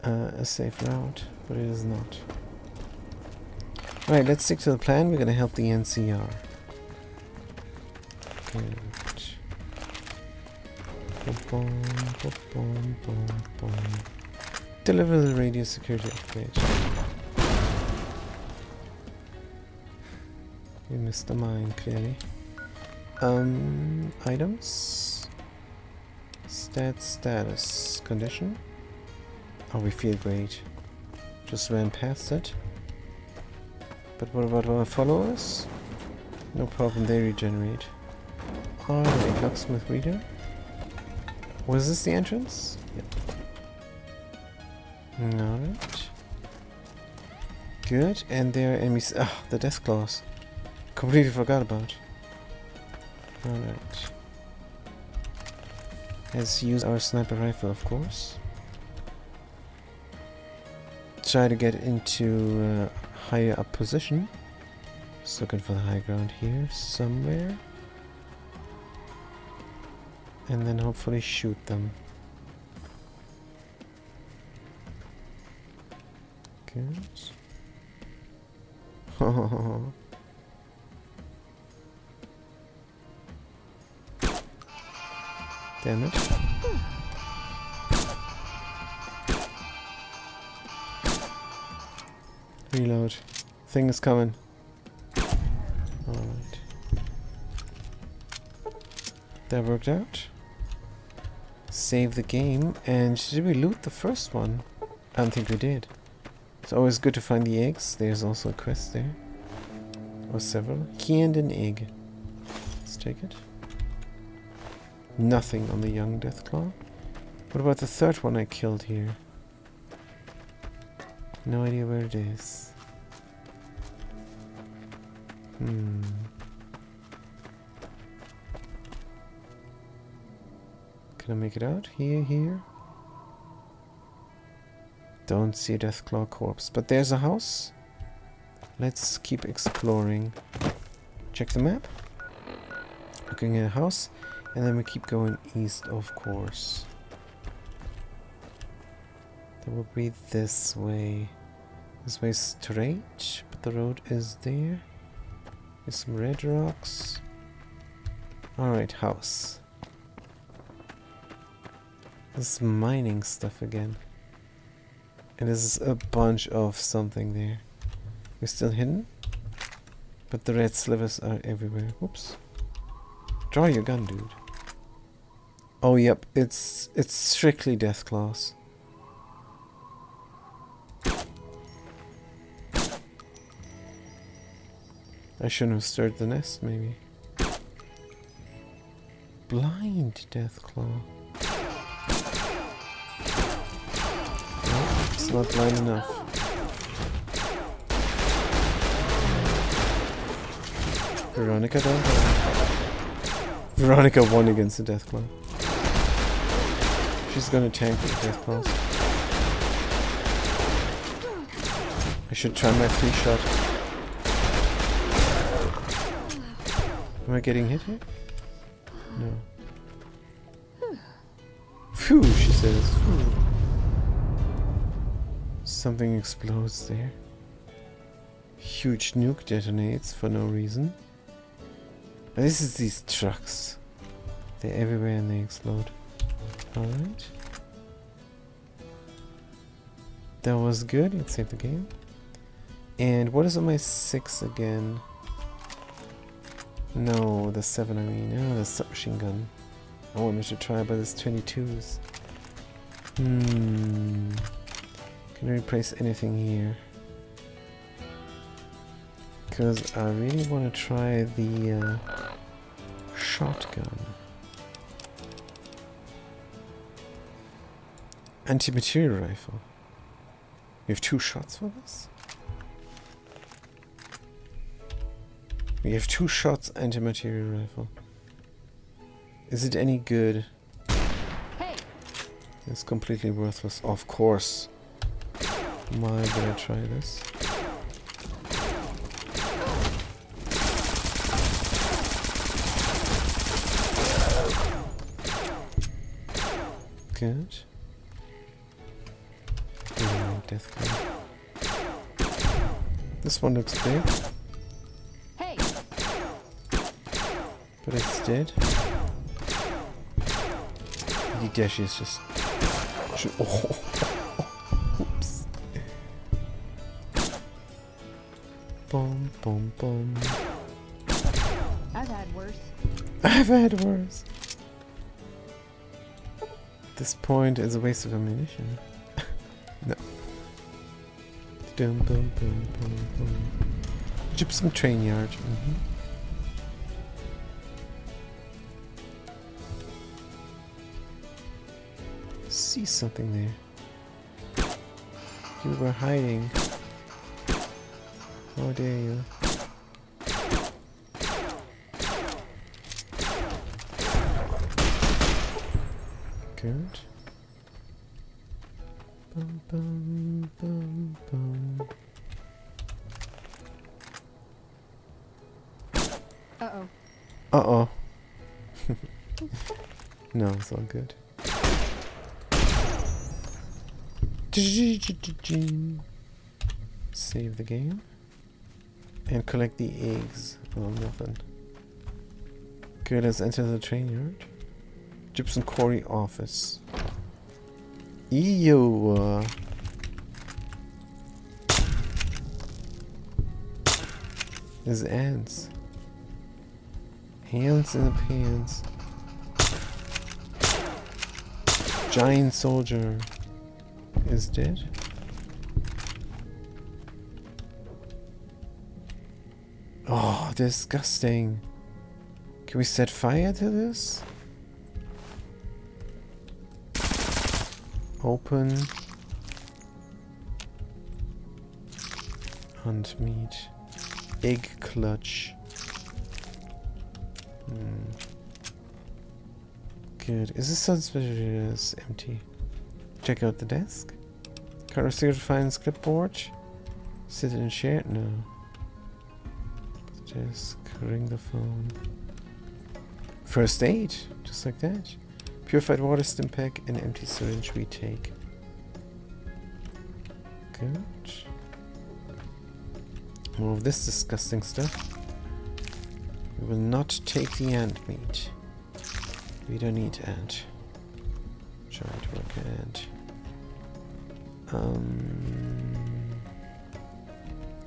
uh, a safe route, but it is not. Alright, let's stick to the plan. We're gonna help the NCR. Deliver the radio security upgrade. We missed the mine, clearly. Um, items. Stat status. Condition. Oh, we feel great. Just ran past it. But what about our followers? No problem, they regenerate. Alright, locksmith reader. Was this the entrance? Yep. Alright. Good, and there are enemies. Ah, the death claws. Completely forgot about. Alright. Let's use our sniper rifle, of course. Try to get into uh, higher up position. Just looking for the high ground here somewhere. And then hopefully shoot them. <laughs> Damn it. Reload. Thing is coming. Alright. That worked out. Save the game. And did we loot the first one? I don't think we did. It's always good to find the eggs. There's also a quest there. Or several. Key and an egg. Let's take it. Nothing on the young Deathclaw. What about the third one I killed here? No idea where it is. Hmm. Can I make it out? Here, here. Don't see a Deathclaw corpse. But there's a house. Let's keep exploring. Check the map. Looking at a house. And then we keep going east, of course. That will be this way. This way straight, but the road is there. There's some red rocks. Alright, house. This mining stuff again. And there's a bunch of something there. We're still hidden. But the red slivers are everywhere. Whoops. Draw your gun, dude. Oh, yep. It's it's strictly death claws. I shouldn't have stirred the nest, maybe. Blind Deathclaw. No, it's not blind enough. Veronica, die. Veronica won against the Deathclaw. She's gonna tank with the Deathclaws. I should try my three shot. Am I getting hit here? No. Phew, she says. Phew. Something explodes there. Huge nuke detonates for no reason. This is these trucks. They're everywhere and they explode. Alright. That was good. Let's save the game. And what is on my 6 again? No, the 7 I mean. Oh, the submachine gun. I wanted to try, but it's 22s. Hmm. Can I replace anything here? Because I really want to try the uh, shotgun. Anti-material rifle. We have two shots for this? We have two shots anti-material rifle. Is it any good? Hey. It's completely worthless. Of course. Why did I try this? Good. Deathclaw. This one looks big. Dead. Hidegashi is just... Oh. <laughs> Oops. Boom, boom, boom. I've had worse. <laughs> I've had worse. This point is a waste of ammunition. <laughs> no. Dum, bum, bum, bum, bum. Gypsum train yard. Mm -hmm. Something there. You were hiding. How dare you? Good. Bum, bum, bum, bum. Uh-oh. Uh-oh. <laughs> no, it's all good. Save the game. And collect the eggs. Oh, nothing. Good, let's enter the train yard. Gypsum Quarry office. Ew. There's ants. Ants in the pants. Giant soldier is dead. Oh, disgusting. Can we set fire to this? Open. Hunt meat. Egg clutch. Hmm. Good. Is this suspicious? Empty. Check out the desk. Car secret finds clipboard. Sit in chair? No. Desk. Ring the phone. First aid. Just like that. Purified water stim pack and empty syringe we take. Good. More of this disgusting stuff. We will not take the ant meat. We don't need ant. Try to work ant. Um,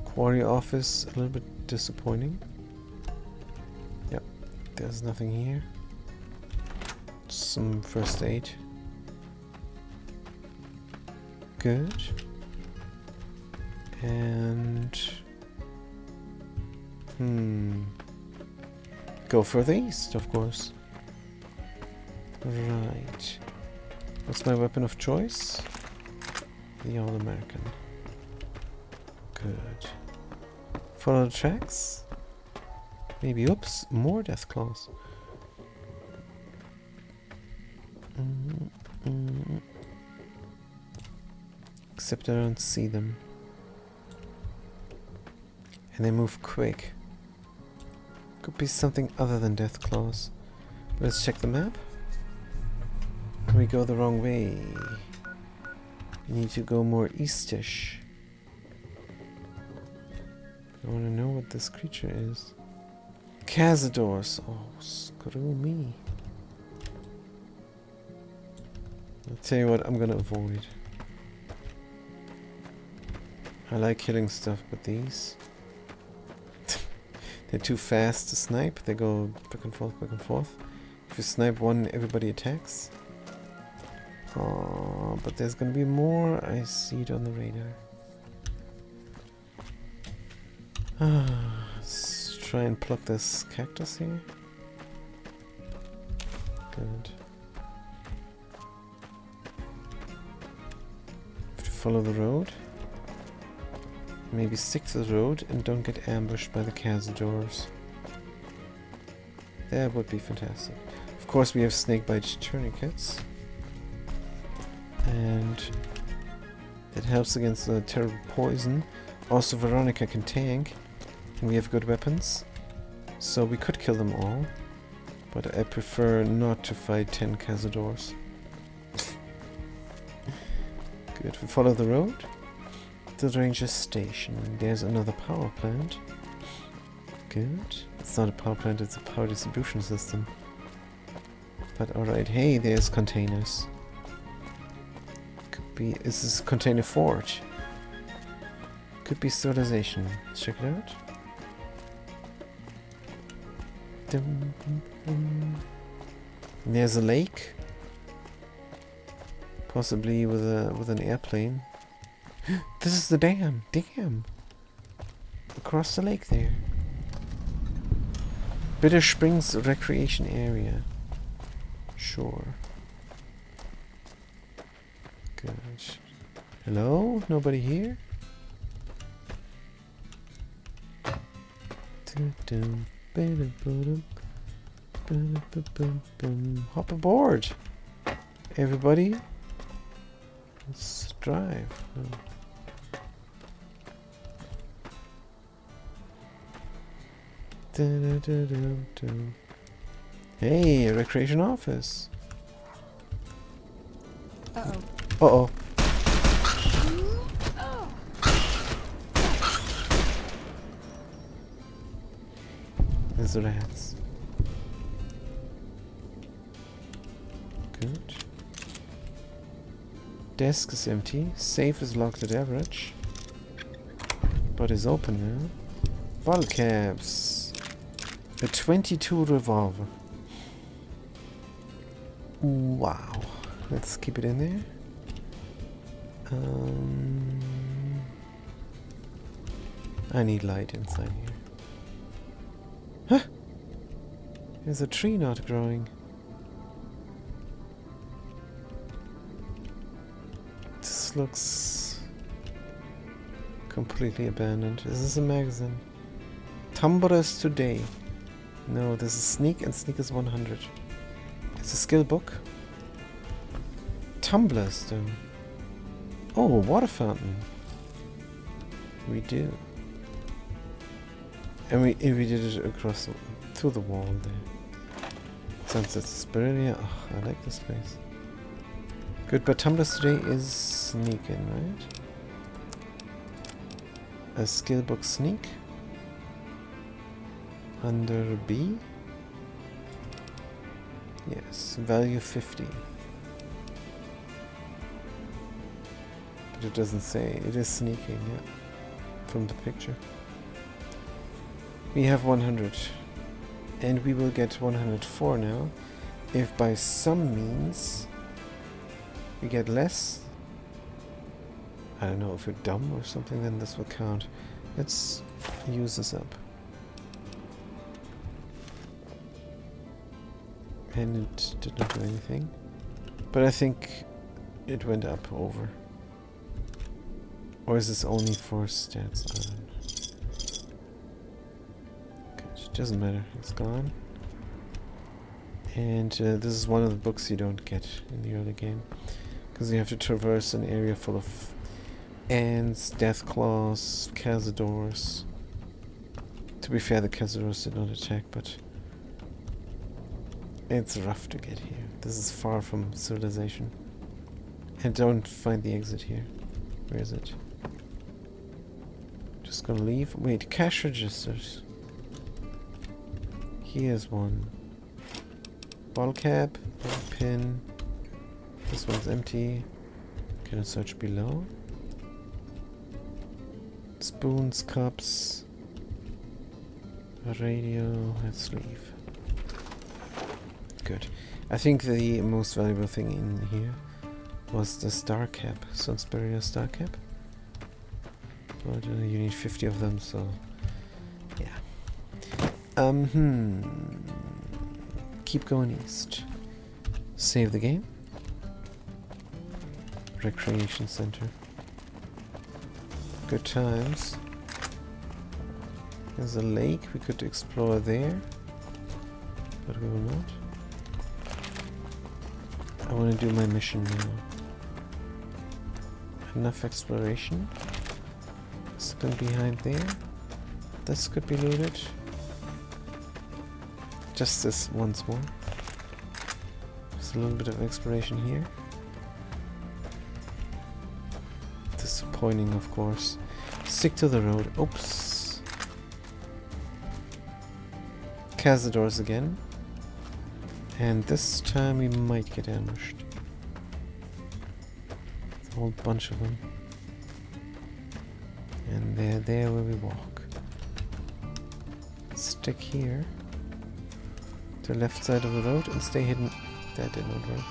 quarry office, a little bit disappointing. Yep, there's nothing here. Some first aid. Good. And... Hmm... Go further east, of course. Right. What's my weapon of choice? The All-American. Good. Follow the tracks? Maybe, oops, more death claws. Except I don't see them. And they move quick. Could be something other than death claws. Let's check the map. We go the wrong way. We need to go more eastish. I want to know what this creature is. Cazadors. Oh, screw me. I'll tell you what, I'm gonna avoid. I like killing stuff, but these... <laughs> They're too fast to snipe. They go back and forth, back and forth. If you snipe one, everybody attacks. Oh, but there's gonna be more. I see it on the radar. Ah, let's try and pluck this cactus here. Good. Follow the road. Maybe stick to the road and don't get ambushed by the cazadors. That would be fantastic. Of course, we have snakebite tourniquets. And it helps against the terrible poison. Also, Veronica can tank. And we have good weapons. So we could kill them all. But I prefer not to fight 10 cazadors. <laughs> good. We follow the road to the ranger station. There's another power plant. Good. It's not a power plant, it's a power distribution system. But alright, hey, there's containers. Be, is this container forge? Could be civilization. Let's check it out. Dum, dum, dum. There's a lake. Possibly with a with an airplane. <gasps> this is the dam. Dam. Across the lake there. Bitter Springs Recreation Area. Sure. Good. Hello? Nobody here? Hop aboard! Everybody? Let's drive. Hey, recreation office. Uh-oh. Uh-oh. There's rats. Good. Desk is empty. Safe is locked at average. But is open now. Bottle caps. A 22 revolver. Wow. Let's keep it in there. Um, I need light inside here. Huh! There's a tree not growing. This looks completely abandoned. Is this a magazine? Tumblers Today. No, this is Sneak and Sneak is 100. It's a skill book. Tumblers though. Oh, a water fountain. We do. And we, and we did it across the, through the wall there. Sunset Sarsaparilla. Oh, I like this place. Good, but Tumblers today is sneaking, right? A skill book sneak. Under B. Yes, value 50. But it doesn't say. It is sneaking, yeah. From the picture. We have 100. And we will get 104 now. If by some means we get less, I don't know, if we're dumb or something, then this will count. Let's use this up. And it did not do anything. But I think it went up over. Or is this only for stats? Know. Okay, doesn't matter. It's gone. And uh, this is one of the books you don't get in the early game. Because you have to traverse an area full of ants, death claws, cazadors. To be fair, the cazadors did not attack, but it's rough to get here. This is far from civilization. And don't find the exit here. Where is it? Just gonna leave. Wait, cash registers. Here's one. Bottle cap, pin. This one's empty. Can I search below? Spoons, cups. Radio. Let's leave. Good. I think the most valuable thing in here was the star cap, Sunsperia star cap. You need 50 of them, so yeah. Um, hmm. Keep going east. Save the game. Recreation center. Good times. There's a lake we could explore there. But we will not. I want to do my mission now. Enough exploration. Behind there. This could be looted. Just this once more. Just a little bit of exploration here. Disappointing, of course. Stick to the road. Oops. Cazadors again. And this time we might get ambushed. a whole bunch of them. And they're there where we walk. Stick here. To the left side of the road and stay hidden. That did not work.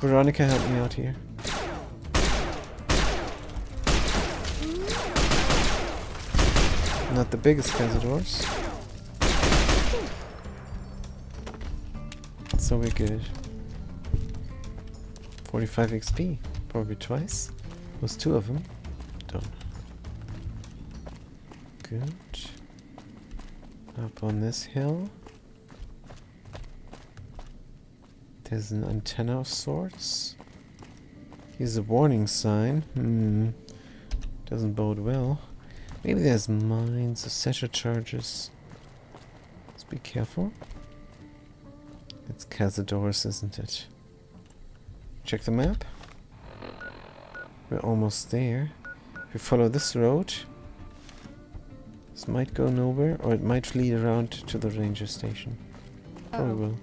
Veronica, help me out here. Not the biggest cazadors. So we're good. 45 XP. Probably twice. Was two of them. Done. Good. Up on this hill. There's an antenna of sorts. Here's a warning sign. Hmm. Doesn't bode well. Maybe there's mines or satchel charges. Let's be careful. It's Cazadores, isn't it? Check the map. We're almost there. If we follow this road, this might go nowhere, or it might lead around to the ranger station. Probably will.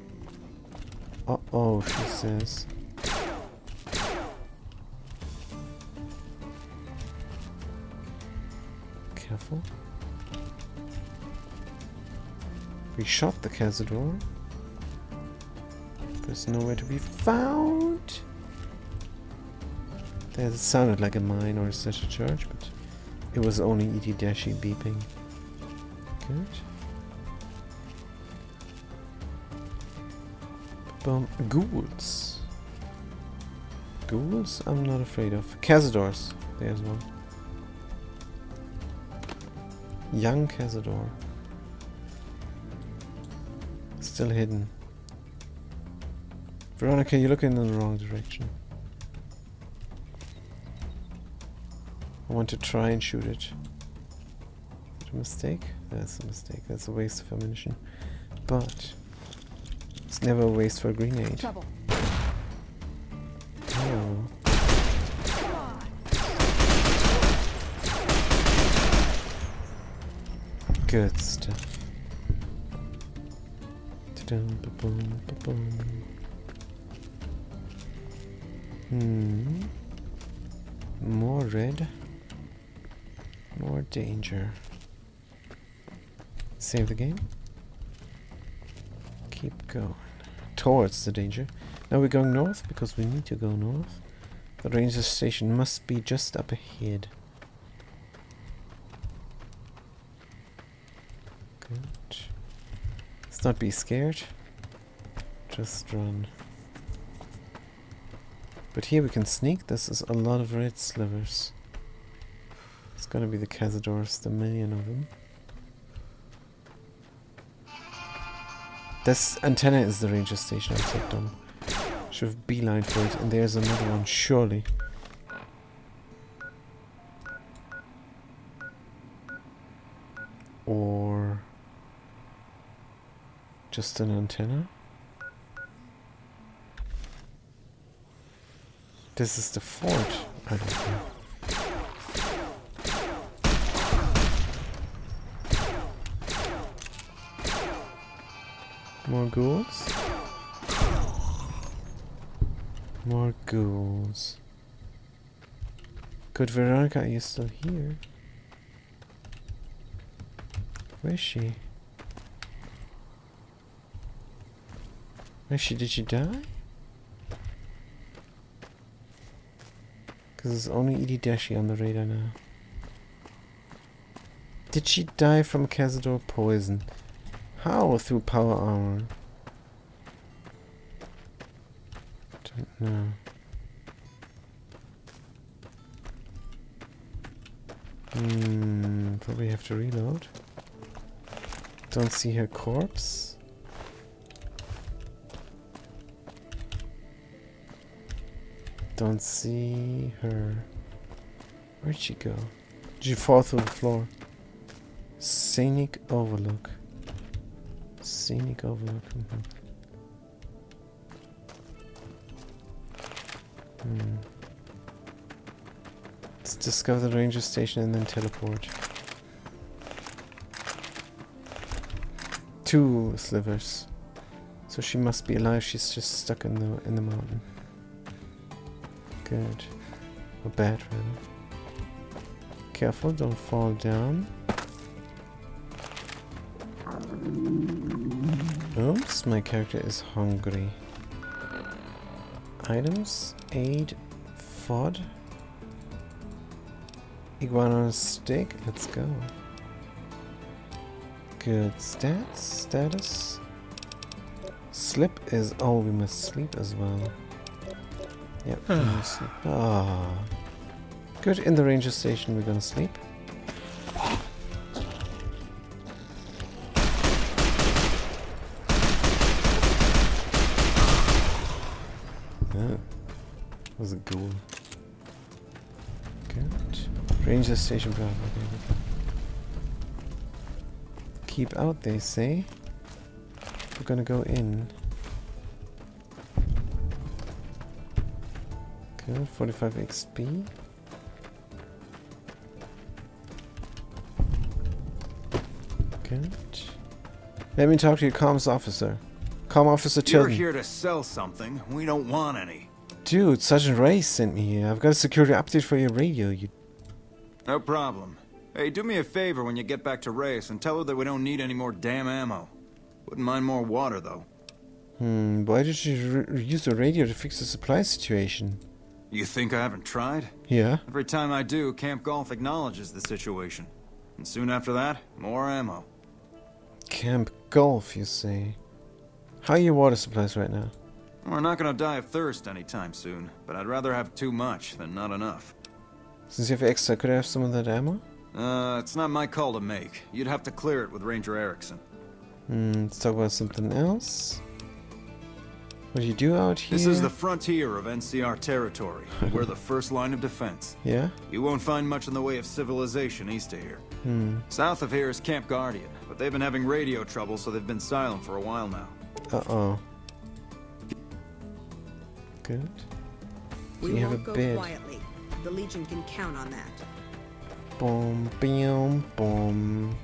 Uh-oh, she says. Careful. We shot the Cazador. There's nowhere to be found. That sounded like a mine or such a church, but it was only ET Dashi beeping. Good. Boom. Ghouls. Ghouls? I'm not afraid of. Cazadors. There's one. Young Cazador. Still hidden. Veronica, you're looking in the wrong direction. I want to try and shoot it. Is a mistake? That's a mistake. That's a waste of ammunition. But it's never a waste for a grenade. Trouble. Good stuff. Ta-dum, ba-boom, ba-boom. Hmm. More red. More danger. Save the game. Keep going. Towards the danger. Now we're going north because we need to go north. The ranger station must be just up ahead. Good. Let's not be scared. Just run. But here we can sneak. This is a lot of red slivers. It's gonna be the Cazadors, the million of them. This antenna is the ranger station I clicked on. Should have beeline for it, and there's another one, surely. Or just an antenna? This is the fort. I don't know. More ghouls? More ghouls. Good Veronica, are you still here? Where is she? Where is she? Did she die? Because there's only ED-E Dashi on the radar now. Did she die from Cazador poison? How? Through power armor? Don't know. Hmm, probably have to reload. Don't see her corpse. Don't see her. Where'd she go? Did she fall through the floor? Scenic Overlook. Scenic Overlook. Mm -hmm. Hmm. Let's discover the ranger station and then teleport. Two slivers. So she must be alive. She's just stuck in the in the mountain. Good. Or bad rather. Careful, don't fall down. My character is hungry. Items, aid, fod. Iguana on a stick, let's go. Good stats, status. Slip is, oh we must sleep as well. Yep, we <sighs> must sleep. Ah. Good, in the ranger station we're gonna sleep. Station Bravo. Okay, Keep out, they say. We're gonna go in. Good, 45 XP. Good. Let me talk to your comms officer. Com officer You're here to sell something. We don't want any. Dude, Sergeant Ray sent me here. I've got a security update for your radio. You No problem. Hey, do me a favor when you get back to Reyes and tell her that we don't need any more damn ammo. Wouldn't mind more water, though. Hmm, why did you use the radio to fix the supply situation? You think I haven't tried? Yeah. Every time I do, Camp Golf acknowledges the situation. And soon after that, more ammo. Camp Golf, you say? How are your water supplies right now? We're not gonna die of thirst anytime soon, but I'd rather have too much than not enough. Since you have extra, could I have some of that ammo? Uh, it's not my call to make. You'd have to clear it with Ranger Erickson. Hmm, let's talk about something else. What do you do out here? This is the frontier of NCR territory. <laughs> We're the first line of defense. Yeah? You won't find much in the way of civilization east of here. Hmm. South of here is Camp Guardian, but they've been having radio trouble, so they've been silent for a while now. Uh-oh. Good. We you have a won't go bed. quietly. The Legion can count on that. Boom, boom, boom.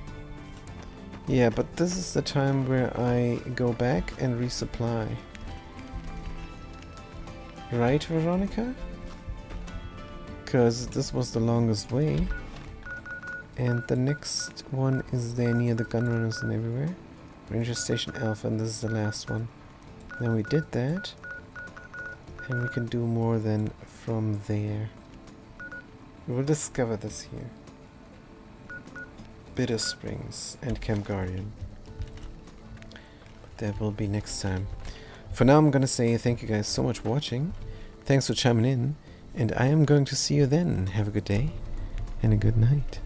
Yeah, but this is the time where I go back and resupply. Right, Veronica? Because this was the longest way. And the next one is there near the gunrunners and everywhere. Ranger Station Alpha, and this is the last one. Then we did that. And we can do more than from there. We will discover this here. Bitter Springs and Camp Guardian. But that will be next time. For now, I'm gonna say thank you guys so much for watching. Thanks for chiming in. And I am going to see you then. Have a good day and a good night.